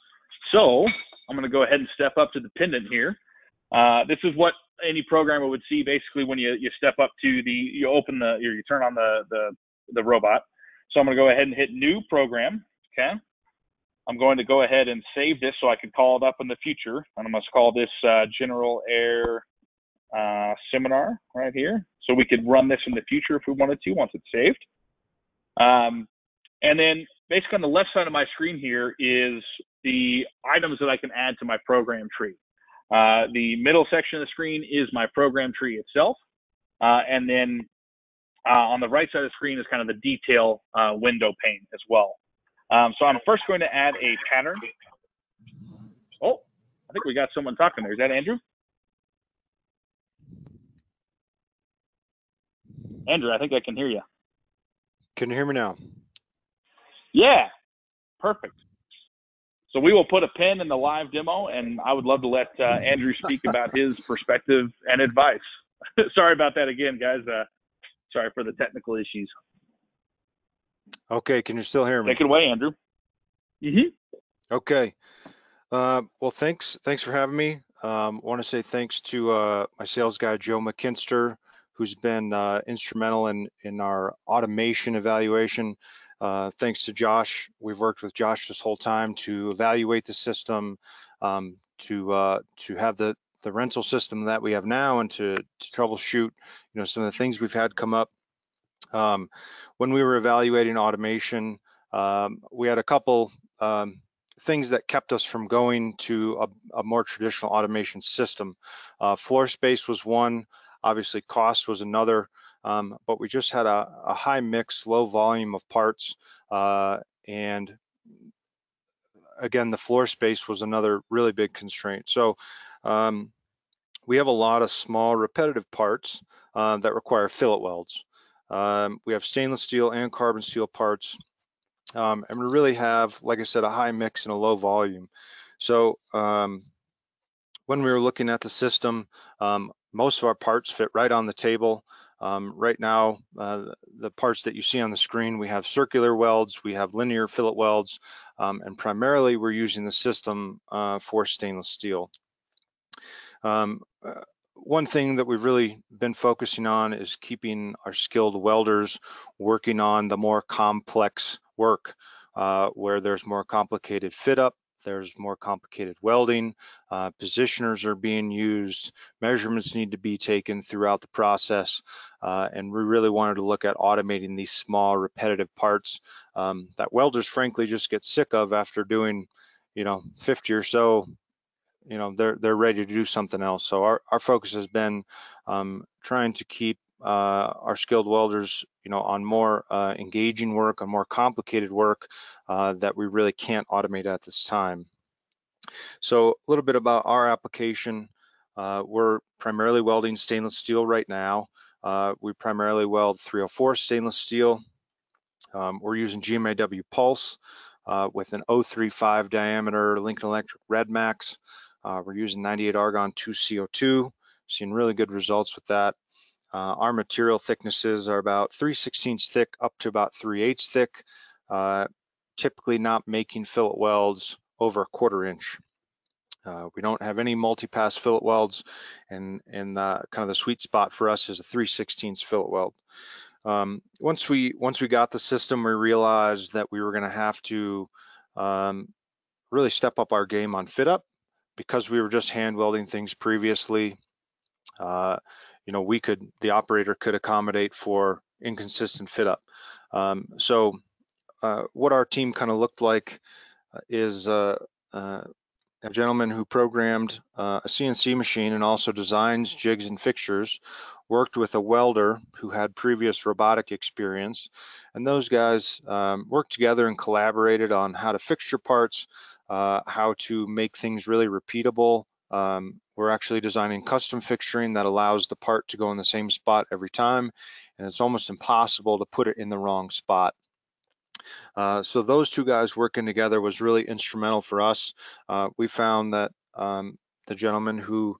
Speaker 1: so I'm going to go ahead and step up to the pendant here. this is what any programmer would see basically when you, you step up to the, you open the, you turn on the, the, the robot. So I'm going to go ahead and hit new program. Okay. I'm going to go ahead and save this so I can call it up in the future. And I'm going to call this uh, General Air uh, Seminar right here. So we could run this in the future if we wanted to once it's saved. Um, and then basically on the left side of my screen here is the items that I can add to my program tree. Uh, the middle section of the screen is my program tree itself. Uh, and then uh, on the right side of the screen is kind of the detail uh, window pane as well. Um, so I'm first going to add a pattern. Oh, I think we got someone talking there. Is that Andrew? Andrew, I think I can hear you.
Speaker 2: Can you hear me now?
Speaker 1: Yeah, perfect. So we will put a pin in the live demo, and I would love to let uh, Andrew speak about his perspective and advice. sorry about that again, guys. Uh, sorry for the technical issues.
Speaker 2: Okay, can you still hear me?
Speaker 1: Take it away, Andrew.
Speaker 2: Mm-hmm. Okay. Uh, well, thanks. Thanks for having me. Um, want to say thanks to uh, my sales guy Joe McKinster, who's been uh, instrumental in in our automation evaluation. Uh, thanks to Josh, we've worked with Josh this whole time to evaluate the system, um, to uh, to have the the rental system that we have now, and to, to troubleshoot, you know, some of the things we've had come up. Um, when we were evaluating automation, um, we had a couple um, things that kept us from going to a, a more traditional automation system. Uh, floor space was one, obviously cost was another, um, but we just had a, a, high mix, low volume of parts, uh, and again, the floor space was another really big constraint. So um, we have a lot of small repetitive parts uh, that require fillet welds. Um, we have stainless steel and carbon steel parts. Um, and we really have, like I said, a high mix and a low volume. So um, when we were looking at the system, um, most of our parts fit right on the table. Um, right now, uh, the parts that you see on the screen, we have circular welds, we have linear fillet welds, um, and primarily we're using the system uh, for stainless steel. Um, uh, one thing that we've really been focusing on is keeping our skilled welders working on the more complex work uh, where there's more complicated fit up, there's more complicated welding, uh, positioners are being used, measurements need to be taken throughout the process, uh, and we really wanted to look at automating these small repetitive parts um, that welders frankly just get sick of after doing you know 50 or so you know they're they're ready to do something else. So our our focus has been um, trying to keep our skilled welders, you know, on more uh, engaging work, on more complicated work uh, that we really can't automate at this time. So a little bit about our application. Uh, we're primarily welding stainless steel right now. Uh, we primarily weld 304 stainless steel. Um, we're using GMAW Pulse uh, with an 035 diameter Lincoln Electric Red Max. Uh, we're using 98 argon 2 CO2, seeing really good results with that. Uh, our material thicknesses are about 3 16 thick up to about 3 8 thick, uh, typically not making fillet welds over a quarter inch. Uh, we don't have any multi-pass fillet welds, and and kind of the sweet spot for us is a 3 16 fillet weld. Um, once we once we got the system, we realized that we were going to have to um, really step up our game on fit up because we were just hand welding things previously, uh, you know, we could, the operator could accommodate for inconsistent fit up. Um, so uh, what our team kind of looked like uh, is uh, uh, a gentleman who programmed uh, a CNC machine and also designs jigs and fixtures, worked with a welder who had previous robotic experience, and those guys um, worked together and collaborated on how to fixture parts, uh, how to make things really repeatable, um, we're actually designing custom fixturing that allows the part to go in the same spot every time, and it's almost impossible to put it in the wrong spot. Uh, so those two guys working together was really instrumental for us. Uh, we found that um, the gentleman who,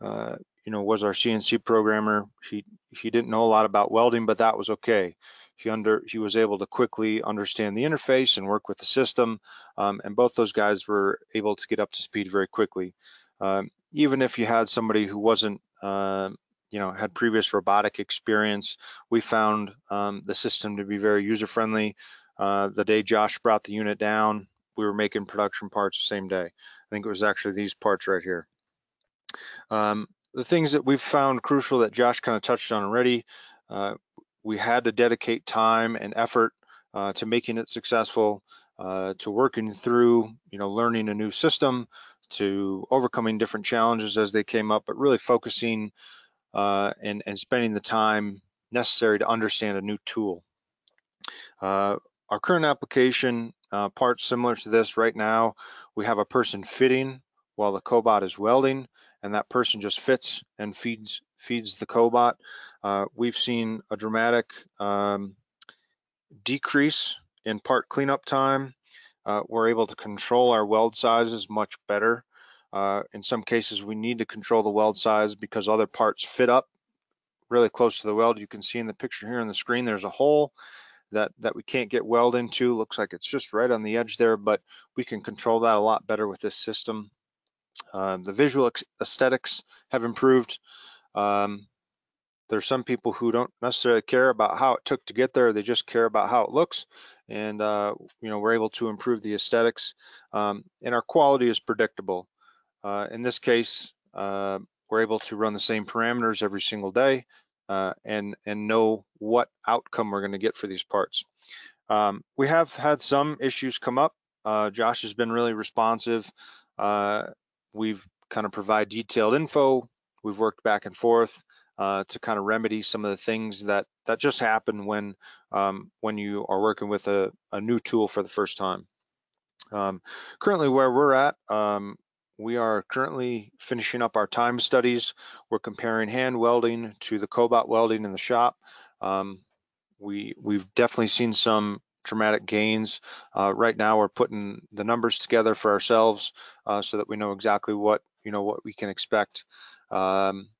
Speaker 2: uh, you know, was our CNC programmer, he he didn't know a lot about welding, but that was okay. He under he was able to quickly understand the interface and work with the system, um, and both those guys were able to get up to speed very quickly. Um, even if you had somebody who wasn't, uh, you know, had previous robotic experience, we found um, the system to be very user-friendly. Uh, the day Josh brought the unit down, we were making production parts the same day. I think it was actually these parts right here. Um, the things that we've found crucial that Josh kind of touched on already, uh, we had to dedicate time and effort uh, to making it successful, uh, to working through, you know, learning a new system, to overcoming different challenges as they came up, but really focusing uh, and, and spending the time necessary to understand a new tool. Uh, our current application, uh, parts similar to this right now, we have a person fitting while the cobot is welding, and that person just fits and feeds feeds the cobot. Uh, we've seen a dramatic um, decrease in part cleanup time uh, we're able to control our weld sizes much better. Uh, in some cases, we need to control the weld size because other parts fit up really close to the weld. You can see in the picture here on the screen, there's a hole that, that we can't get weld into. Looks like it's just right on the edge there, but we can control that a lot better with this system. Uh, the visual aesthetics have improved. Um, there's some people who don't necessarily care about how it took to get there. They just care about how it looks. And, uh, you know, we're able to improve the aesthetics um, and our quality is predictable. Uh, in this case, uh, we're able to run the same parameters every single day uh, and, and know what outcome we're gonna get for these parts. Um, we have had some issues come up. Uh, Josh has been really responsive. Uh, we've kind of provide detailed info. We've worked back and forth uh, to kind of remedy some of the things that that just happen when um, when you are working with a, a, new tool for the first time. Um, currently, where we're at, um, we are currently finishing up our time studies. We're comparing hand welding to the cobot welding in the shop. Um, we we've definitely seen some dramatic gains. Uh, right now, we're putting the numbers together for ourselves uh, so that we know exactly what you know what we can expect. Um,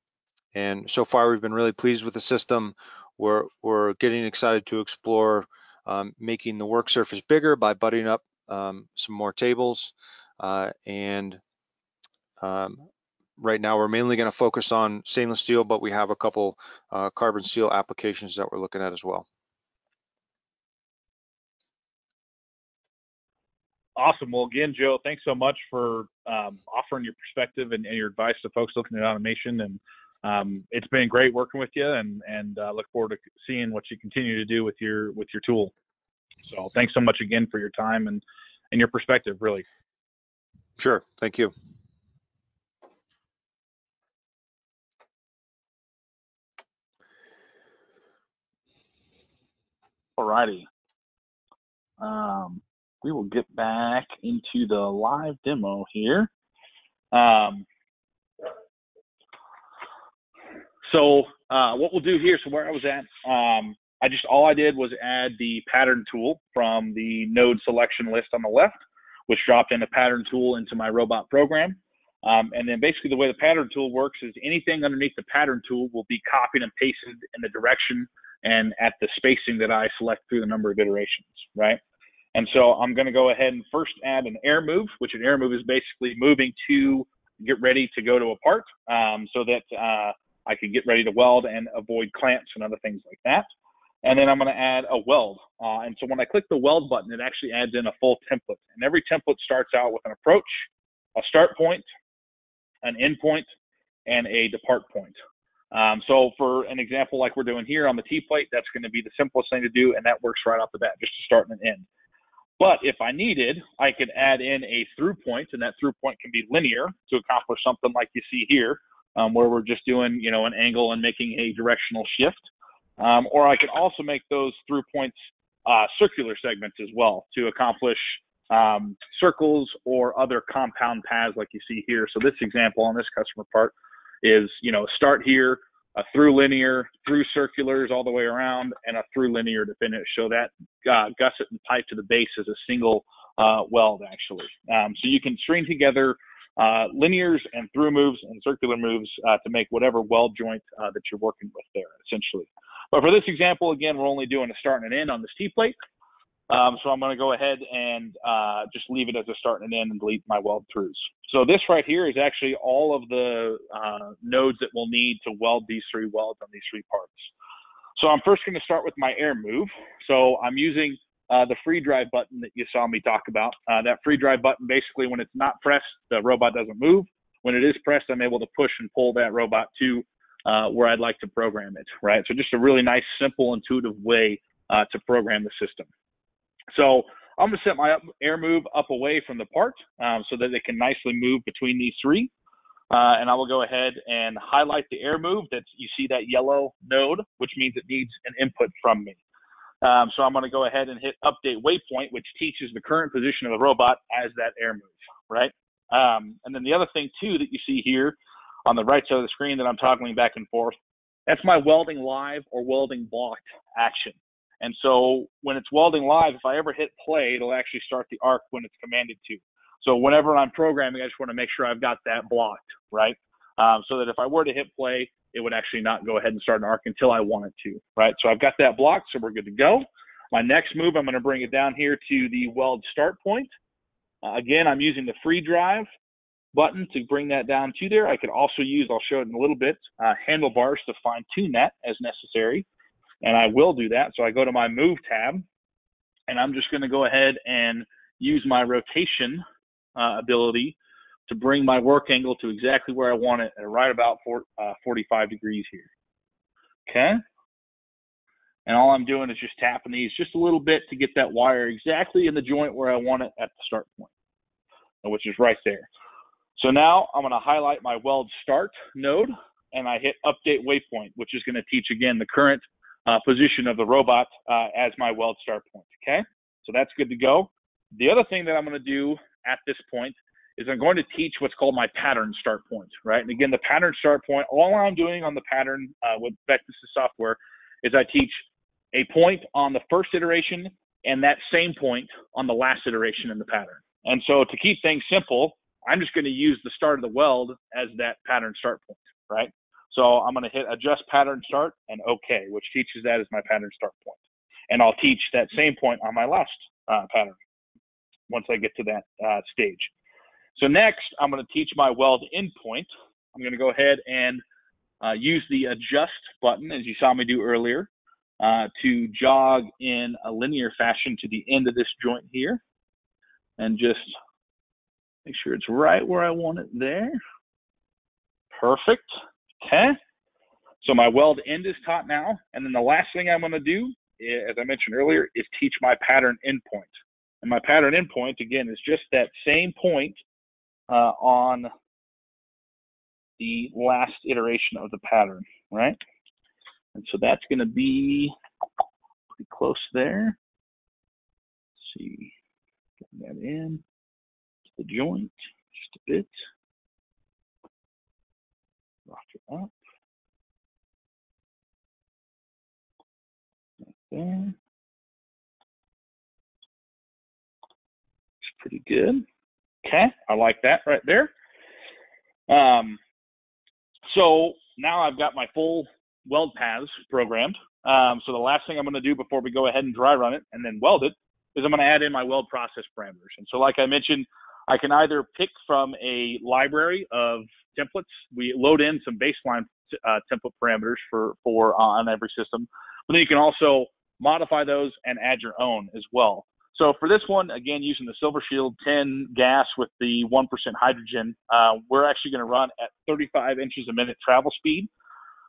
Speaker 2: and so far, we've been really pleased with the system. We're, we're getting excited to explore um, making the work surface bigger by butting up um, some more tables. Uh, and um, right now, we're mainly going to focus on stainless steel, but we have a couple uh, carbon steel applications that we're looking at as well.
Speaker 1: Awesome. Well, again, Joe, thanks so much for um, offering your perspective and, and, your advice to folks looking at automation and um, it's been great working with you, and and uh, look forward to seeing what you continue to do with your with your tool. So thanks so much again for your time and and your perspective, really.
Speaker 2: Sure. Thank you.
Speaker 1: Alrighty. Um, we will get back into the live demo here. Um, So uh, what we'll do here, so where I was at, um, I just all I did was add the pattern tool from the node selection list on the left, which dropped in a pattern tool into my robot program. Um, and then basically the way the pattern tool works is anything underneath the pattern tool will be copied and pasted in the direction and at the spacing that I select through the number of iterations, right? And so I'm going to go ahead and first add an air move, which an air move is basically moving to get ready to go to a part um, so that uh, I could get ready to weld and avoid clamps and other things like that. And then I'm going to add a weld. Uh, and so when I click the weld button, it actually adds in a full template. And every template starts out with an approach, a start point, an end point, and a depart point. Um, so for an example like we're doing here on the T plate, that's going to be the simplest thing to do, and that works right off the bat, just to start and an end. But if I needed, I could add in a through point, and that through point can be linear to accomplish something like you see here, um, where we're just doing, you know, an angle and making a directional shift. Um, or I could also make those through points uh, circular segments as well to accomplish um, circles or other compound paths like you see here. So this example on this customer part is, you know, start here, a through linear, through circulars all the way around, and a through linear to finish. So that uh, gusset and pipe to the base is a single uh, weld actually. Um, so you can string together uh, linears and through moves and circular moves uh, to make whatever weld joint uh, that you're working with there essentially. But for this example, again, we're only doing a start and an end on this T-plate. Um, so I'm going to go ahead and uh, just leave it as a start and an end and delete my weld throughs. So this right here is actually all of the uh, nodes that we'll need to weld these three welds on these three parts. So I'm first going to start with my air move. So I'm using uh, the free drive button that you saw me talk about. Uh, that free drive button, basically when it's not pressed, the robot doesn't move. When it is pressed, I'm able to push and pull that robot to uh, where I'd like to program it, right? So just a really nice, simple, intuitive way uh, to program the system. So I'm going to set my air move up away from the part um, so that it can nicely move between these three. Uh, and I will go ahead and highlight the air move that you see that yellow node, which means it needs an input from me. Um, so I'm going to go ahead and hit update waypoint, which teaches the current position of the robot as that air move, right? Um, and then the other thing too that you see here on the right side of the screen that I'm toggling back and forth, that's my welding live or welding blocked action. And so when it's welding live, if I ever hit play, it'll actually start the arc when it's commanded to. So whenever I'm programming, I just want to make sure I've got that blocked, right? Um, so that if I were to hit play, it would actually not go ahead and start an arc until I want it to, right? So I've got that blocked, so we're good to go. My next move, I'm going to bring it down here to the weld start point. Uh, again, I'm using the free drive button to bring that down to there. I could also use, I'll show it in a little bit, uh, handlebars to fine tune that as necessary. And I will do that. So I go to my move tab and I'm just going to go ahead and use my rotation uh, ability to bring my work angle to exactly where I want it at right about four, uh, 45 degrees here. Okay. And all I'm doing is just tapping these just a little bit to get that wire exactly in the joint where I want it at the start point, which is right there. So now I'm going to highlight my weld start node and I hit update waypoint, which is going to teach again the current uh, position of the robot uh, as my weld start point. Okay, so that's good to go. The other thing that I'm going to do at this point is I'm going to teach what's called my pattern start point, right? And again, the pattern start point, all I'm doing on the pattern uh, with Vectis software is I teach a point on the first iteration and that same point on the last iteration in the pattern. And so to keep things simple, I'm just going to use the start of the weld as that pattern start point, right? So I'm going to hit adjust pattern start and OK, which teaches that as my pattern start point. And I'll teach that same point on my last uh, pattern once I get to that uh, stage. So next, I'm going to teach my weld endpoint. I'm going to go ahead and uh, use the adjust button, as you saw me do earlier, uh, to jog in a linear fashion to the end of this joint here. And just Make sure it's right where I want it there. Perfect. Okay. So my weld end is taught now. And then the last thing I'm going to do, as I mentioned earlier, is teach my pattern endpoint. And my pattern endpoint, again, is just that same point uh, on the last iteration of the pattern, right? And so that's going to be pretty close there. Let's see, get that in to the joint just a bit. Rock it up. Right there. It's pretty good. Okay, I like that right there. Um, so now I've got my full weld paths programmed. Um, so the last thing I'm going to do before we go ahead and dry run it and then weld it is I'm going to add in my weld process parameters. And so like I mentioned, I can either pick from a library of templates. We load in some baseline uh, template parameters for for uh, on every system, but then you can also modify those and add your own as well. So for this one, again, using the Silver Shield 10 gas with the 1% hydrogen, uh, we're actually going to run at 35 inches a minute travel speed.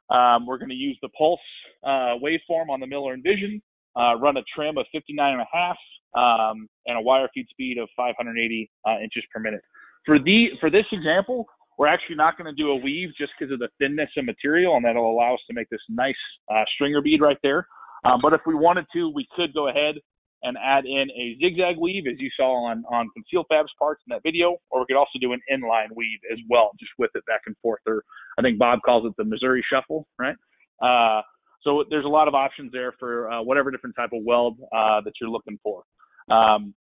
Speaker 1: Um, we're going to use the pulse uh, waveform on the Miller Invision, uh, run a trim of 59 and a half, um, and a wire feed speed of 580 uh, inches per minute. For the for this example, we're actually not going to do a weave just because of the thinness of material, and that'll allow us to make this nice uh, stringer bead right there. Um, but if we wanted to, we could go ahead and add in a zigzag weave, as you saw on on ConcealFab's parts in that video, or we could also do an inline weave as well, just with it back and forth. Or I think Bob calls it the Missouri Shuffle, right? Uh, so there's a lot of options there for uh, whatever different type of weld uh, that you're looking for. Um,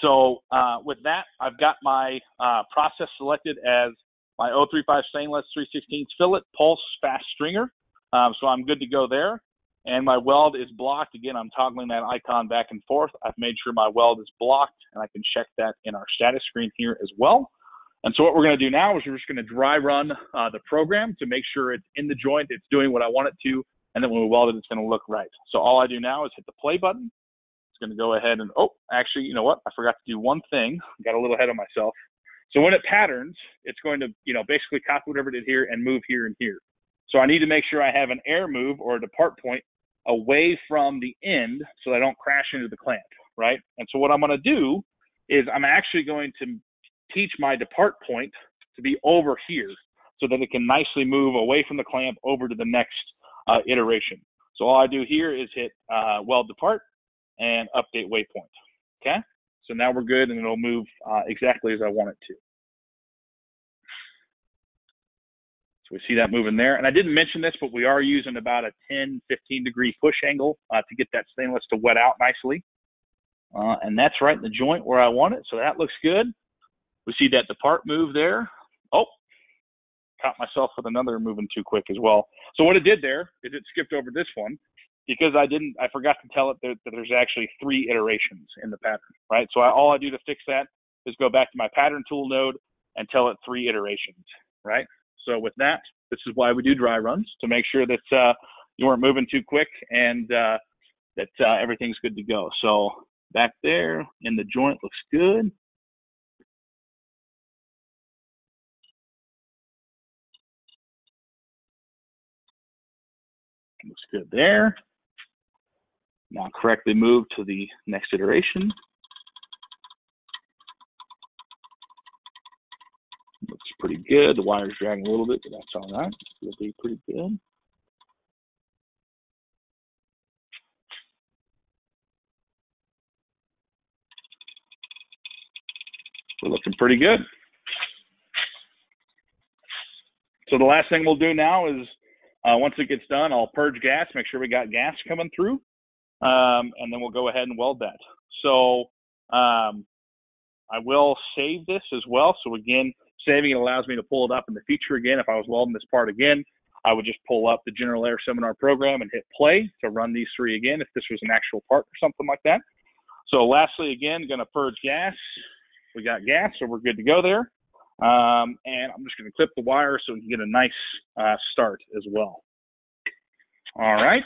Speaker 1: so uh, with that, I've got my uh, process selected as my 035 stainless 316 fillet pulse fast stringer. Um, so I'm good to go there. And my weld is blocked. Again, I'm toggling that icon back and forth. I've made sure my weld is blocked, and I can check that in our status screen here as well. And so what we're going to do now is we're just going to dry run uh, the program to make sure it's in the joint, it's doing what I want it to, and then when we weld it, it's going to look right. So all I do now is hit the play button. It's going to go ahead and, oh, actually, you know what? I forgot to do one thing. I got a little ahead of myself. So when it patterns, it's going to, you know, basically copy whatever it did here and move here and here. So I need to make sure I have an air move or a depart point away from the end so I don't crash into the clamp, right? And so what I'm going to do is I'm actually going to teach my depart point to be over here so that it can nicely move away from the clamp over to the next uh, iteration. So all I do here is hit uh, weld depart and update waypoint. Okay, so now we're good and it'll move uh, exactly as I want it to. So we see that moving there. And I didn't mention this, but we are using about a 10, 15 degree push angle uh, to get that stainless to wet out nicely. Uh, and that's right in the joint where I want it. So that looks good. We see that depart move there. Oh, caught myself with another moving too quick as well. So what it did there is it skipped over this one because I didn't, I forgot to tell it that, that there's actually three iterations in the pattern, right? So I, all I do to fix that is go back to my pattern tool node and tell it three iterations, right? So with that, this is why we do dry runs to make sure that uh, you weren't moving too quick and uh, that uh, everything's good to go. So back there in the joint looks good. Looks good there. Now correctly move to the next iteration. Looks pretty good. The wire's dragging a little bit, but that's all right. It'll be pretty good. We're looking pretty good. So the last thing we'll do now is uh, once it gets done, I'll purge gas, make sure we got gas coming through, um, and then we'll go ahead and weld that. So um, I will save this as well. So again, saving it allows me to pull it up in the future again. If I was welding this part again, I would just pull up the General Air Seminar program and hit play to run these three again if this was an actual part or something like that. So lastly, again, going to purge gas. We got gas, so we're good to go there. Um, and I'm just going to clip the wire so we can get a nice uh, start as well. All right.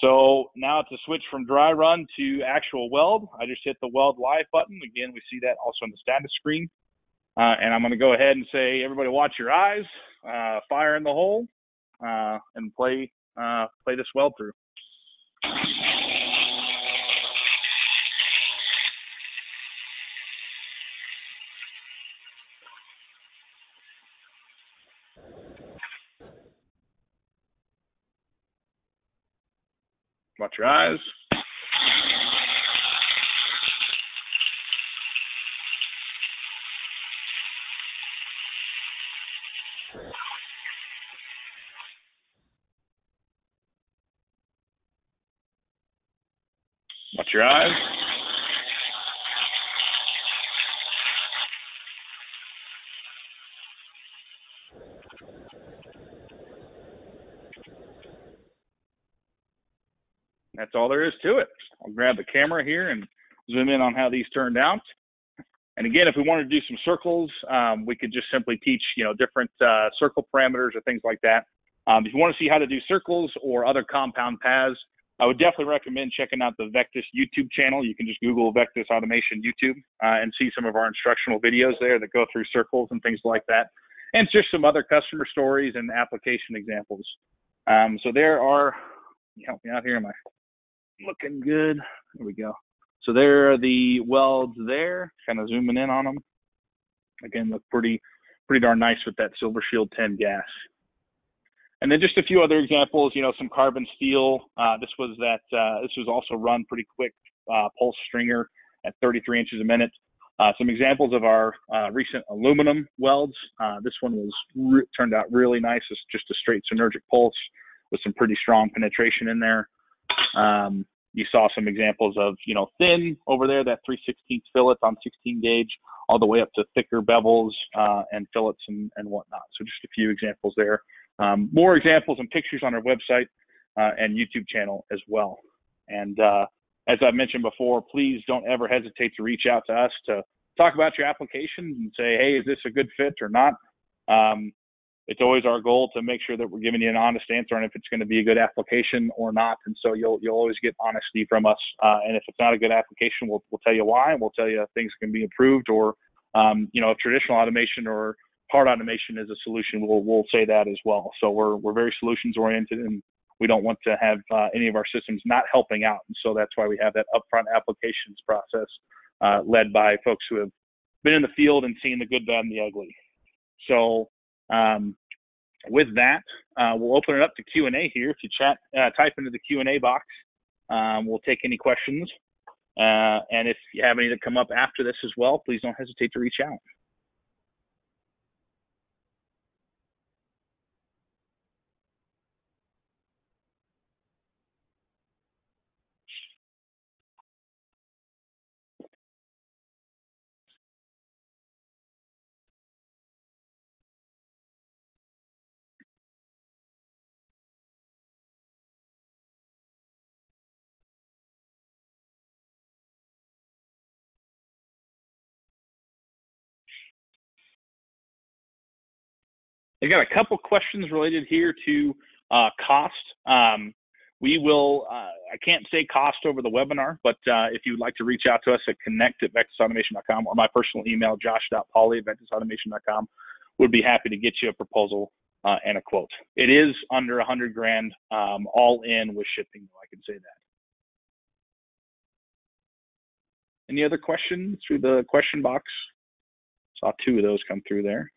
Speaker 1: So now to switch from dry run to actual weld, I just hit the weld live button. Again, we see that also on the status screen. Uh, and I'm going to go ahead and say, everybody watch your eyes, uh, fire in the hole, uh, and play, uh, play this well through. Watch your eyes. That's all there is to it. I'll grab the camera here and zoom in on how these turned out. And again, if we wanted to do some circles, um, we could just simply teach, you know, different uh, circle parameters or things like that. Um, if you want to see how to do circles or other compound paths, I would definitely recommend checking out the Vectis YouTube channel. You can just Google Vectis Automation YouTube uh, and see some of our instructional videos there that go through circles and things like that. And just some other customer stories and application examples. Um, so there are, help me out here. Am I looking good? There we go. So there are the welds there, kind of zooming in on them. Again, look pretty, pretty darn nice with that Silver Shield 10 gas. And then just a few other examples, you know, some carbon steel. Uh, this was that, uh, this was also run pretty quick, uh, pulse stringer at 33 inches a minute. Uh, some examples of our uh, recent aluminum welds. Uh, this one was re- turned out really nice. It's just a straight synergic pulse with some pretty strong penetration in there. Um, you saw some examples of, you know, thin over there, that 3 16 fillet on 16 gauge, all the way up to thicker bevels uh, and fillets and, and whatnot. So just a few examples there. Um, more examples and pictures on our website uh, and YouTube channel as well. And uh, as I mentioned before, please don't ever hesitate to reach out to us to talk about your application and say, hey, is this a good fit or not? Um, it's always our goal to make sure that we're giving you an honest answer on if it's going to be a good application or not. And so you'll you'll always get honesty from us. Uh, and if it's not a good application, we'll we'll tell you why, and we'll tell you things can be improved. Or um, you know, if traditional automation or hard automation is a solution, we'll we'll say that as well. So we're we're very solutions oriented, and we don't want to have uh, any of our systems not helping out. And so that's why we have that upfront applications process uh, led by folks who have been in the field and seen the good, bad, and the ugly. So um, with that, uh, we'll open it up to Q&A here. If you chat, uh, type into the Q&A box, um, we'll take any questions. Uh, and if you have any that come up after this as well, please don't hesitate to reach out. I got a couple questions related here to uh, cost. Um, we will, uh, I can't say cost over the webinar, but uh, if you'd like to reach out to us at connect at vectisautomation.com or my personal email, josh.pauly at vectisautomation.com, would be happy to get you a proposal uh, and a quote. It is under 100 grand um, all in with shipping, though, I can say that. Any other questions through the question box? Saw two of those come through there.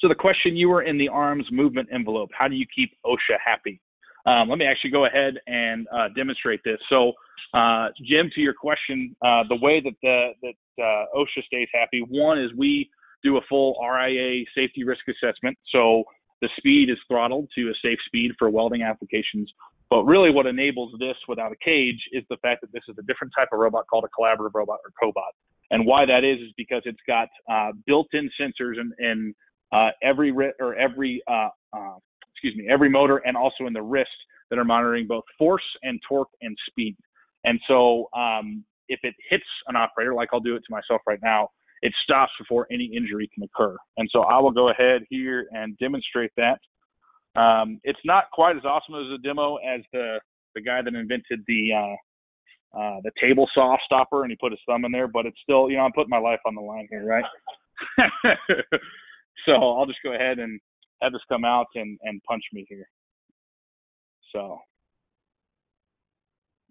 Speaker 1: So the question you were in the arms movement envelope. How do you keep OSHA happy? Um, let me actually go ahead and uh, demonstrate this. So, uh, Jim, to your question, uh, the way that the that uh, OSHA stays happy, one is we do a full RIA safety risk assessment. So the speed is throttled to a safe speed for welding applications. But really, what enables this without a cage is the fact that this is a different type of robot called a collaborative robot or cobot. And why that is is because it's got uh, built-in sensors and, and uh, every or every uh, uh, excuse me every motor and also in the wrist that are monitoring both force and torque and speed. And so um, if it hits an operator, like I'll do it to myself right now, it stops before any injury can occur. And so I will go ahead here and demonstrate that. Um, it's not quite as awesome as a demo as the the guy that invented the uh, uh, the table saw stopper and he put his thumb in there, but it's still, you know, I'm putting my life on the line here, right? So I'll just go ahead and have this come out and, and punch me here. So,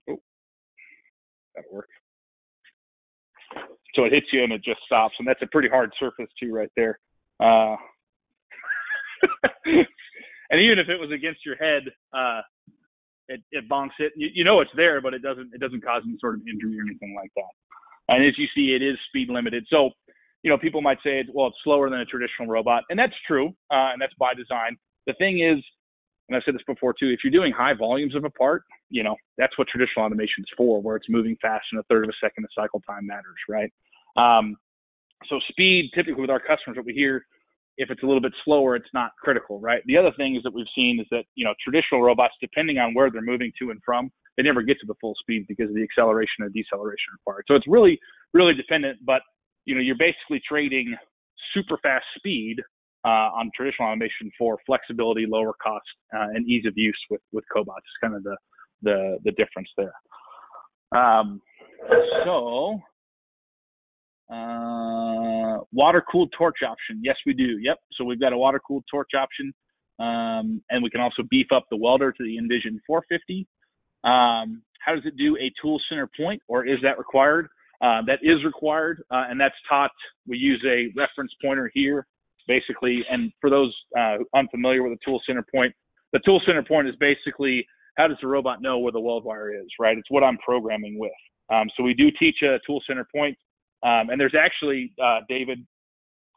Speaker 1: oh, that'll work. So it hits you and it just stops, and that's a pretty hard surface too, right there. Uh, and even if it was against your head, uh, it, it bonks it. You, you know it's there, but it doesn't it doesn't cause any sort of injury or anything like that. And as you see, it is speed limited. So you know, people might say, well, it's slower than a traditional robot, and that's true, uh, and that's by design. The thing is, and I've said this before too, if you're doing high volumes of a part, you know, that's what traditional automation is for, where it's moving fast in a third of a second, the cycle time matters, right? Um, so speed, typically with our customers, what we hear, if it's a little bit slower, it's not critical, right? The other thing is that we've seen is that, you know, traditional robots, depending on where they're moving to and from, they never get to the full speed because of the acceleration or deceleration required. So it's really, really dependent, but you know, you're basically trading super fast speed uh, on traditional automation for flexibility, lower cost, uh, and ease of use with with cobots. Is kind of the the the difference there. Um, so Uh, water cooled torch option. Yes, we do. Yep. So we've got a water cooled torch option. Um, and we can also beef up the welder to the Invision 450. Um, how does it do a tool center point or is that required? Uh, that is required, uh, and that's taught. We use a reference pointer here, basically. And for those uh, unfamiliar with the tool center point, the tool center point is basically how does the robot know where the weld wire is, right? It's what I'm programming with. Um, so we do teach a tool center point, um, and there's actually, uh, David,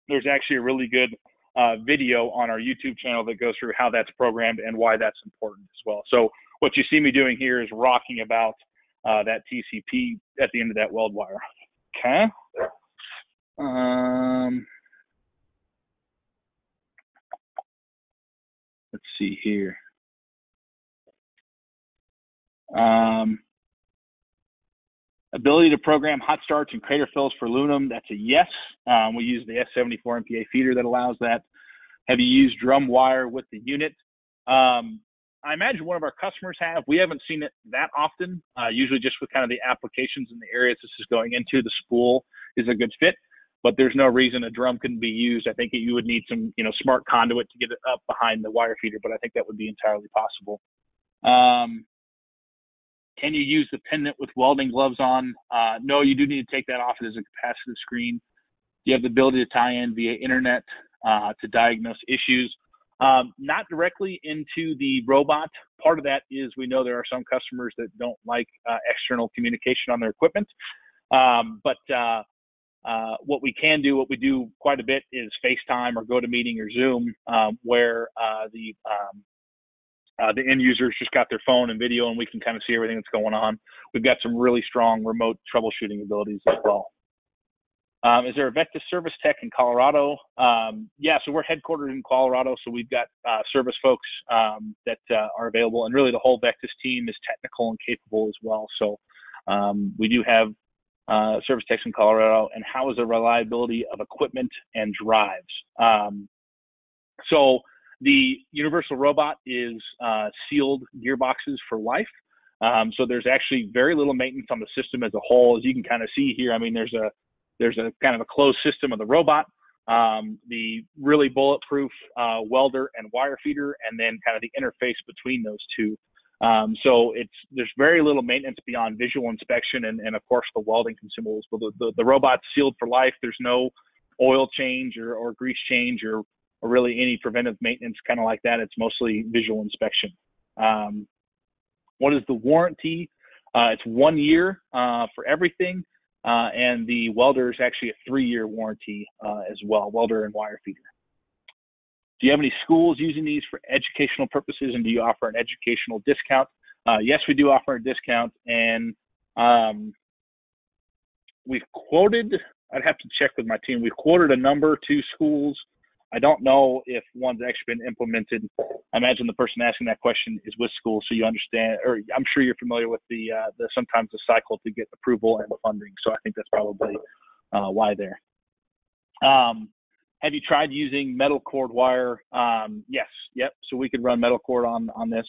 Speaker 1: there's actually a really good uh, video on our YouTube channel that goes through how that's programmed and why that's important as well. So what you see me doing here is rocking about uh, that TCP at the end of that weld wire. Okay. Um, let's see here. Um, ability to program hot starts and crater fills for aluminum, that's a yes. Um, we use the S74 MPa feeder that allows that. Have you used drum wire with the unit? Um, I imagine one of our customers have. We haven't seen it that often. Uh, usually, just with kind of the applications and the areas this is going into, the spool is a good fit. But there's no reason a drum couldn't be used. I think you would need some, you know, smart conduit to get it up behind the wire feeder, but I think that would be entirely possible. Um, can you use the pendant with welding gloves on? Uh, no, you do need to take that off. It is a capacitive screen. You have the ability to tie in via internet uh, to diagnose issues. Um, not directly into the robot. Part of that is we know there are some customers that don't like uh, external communication on their equipment. Um, but uh, uh, what we can do, what we do quite a bit, is FaceTime or GoToMeeting or Zoom, um, where uh, the um, uh, the end users just got their phone and video, and we can kind of see everything that's going on. We've got some really strong remote troubleshooting abilities as well. Um, is there a Vectis Service Tech in Colorado? Um, yeah, so we're headquartered in Colorado, so we've got uh, service folks um, that uh, are available, and really the whole Vectis team is technical and capable as well. So um, we do have uh, service techs in Colorado. And how is the reliability of equipment and drives? Um, so the Universal Robot is uh, sealed gearboxes for life. Um, so there's actually very little maintenance on the system as a whole, as you can kind of see here. I mean, there's a there's a kind of a closed system of the robot, um, the really bulletproof uh, welder and wire feeder, and then kind of the interface between those two. Um, so it's there's very little maintenance beyond visual inspection and, and of course the welding consumables. But the, the, the robot's sealed for life. There's no oil change or, or grease change or, or really any preventive maintenance kind of like that. It's mostly visual inspection. Um, what is the warranty? Uh, it's one year uh, for everything. Uh, and the welder is actually a three-year warranty uh, as well, welder and wire feeder. Do you have any schools using these for educational purposes, and do you offer an educational discount? Uh, yes, we do offer a discount, and um, we've quoted. I'd have to check with my team. We've quoted a number to schools I don't know if one's actually been implemented. I imagine the person asking that question is with school, so you understand, or I'm sure you're familiar with the uh, the sometimes the cycle to get approval and funding. So I think that's probably uh, why there. Um, have you tried using metal cored wire? Um, yes, yep. So we could run metal cored on on this.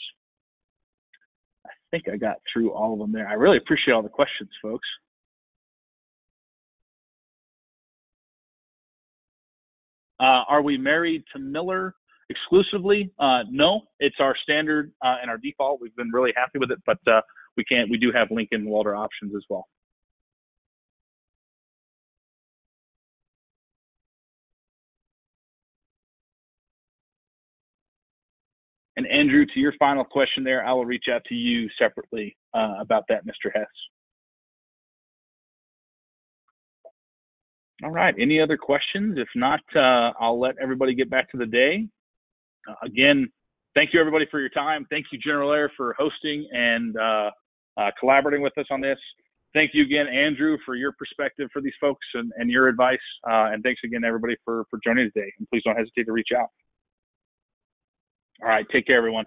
Speaker 1: I think I got through all of them there. I really appreciate all the questions, folks. Uh, are we married to Miller exclusively? Uh, no, it's our standard uh, and our default. We've been really happy with it, but uh, we can't. We do have Lincoln welder options as well. And Andrew, to your final question there, I will reach out to you separately uh, about that, Mr. Hess. All right. Any other questions? If not, uh, I'll let everybody get back to the day. Uh, again, thank you everybody for your time. Thank you, General Air, for hosting and uh, uh, collaborating with us on this. Thank you again, Andrew, for your perspective for these folks and, and your advice. Uh, and thanks again, everybody, for, for joining today. And please don't hesitate to reach out. All right. Take care, everyone.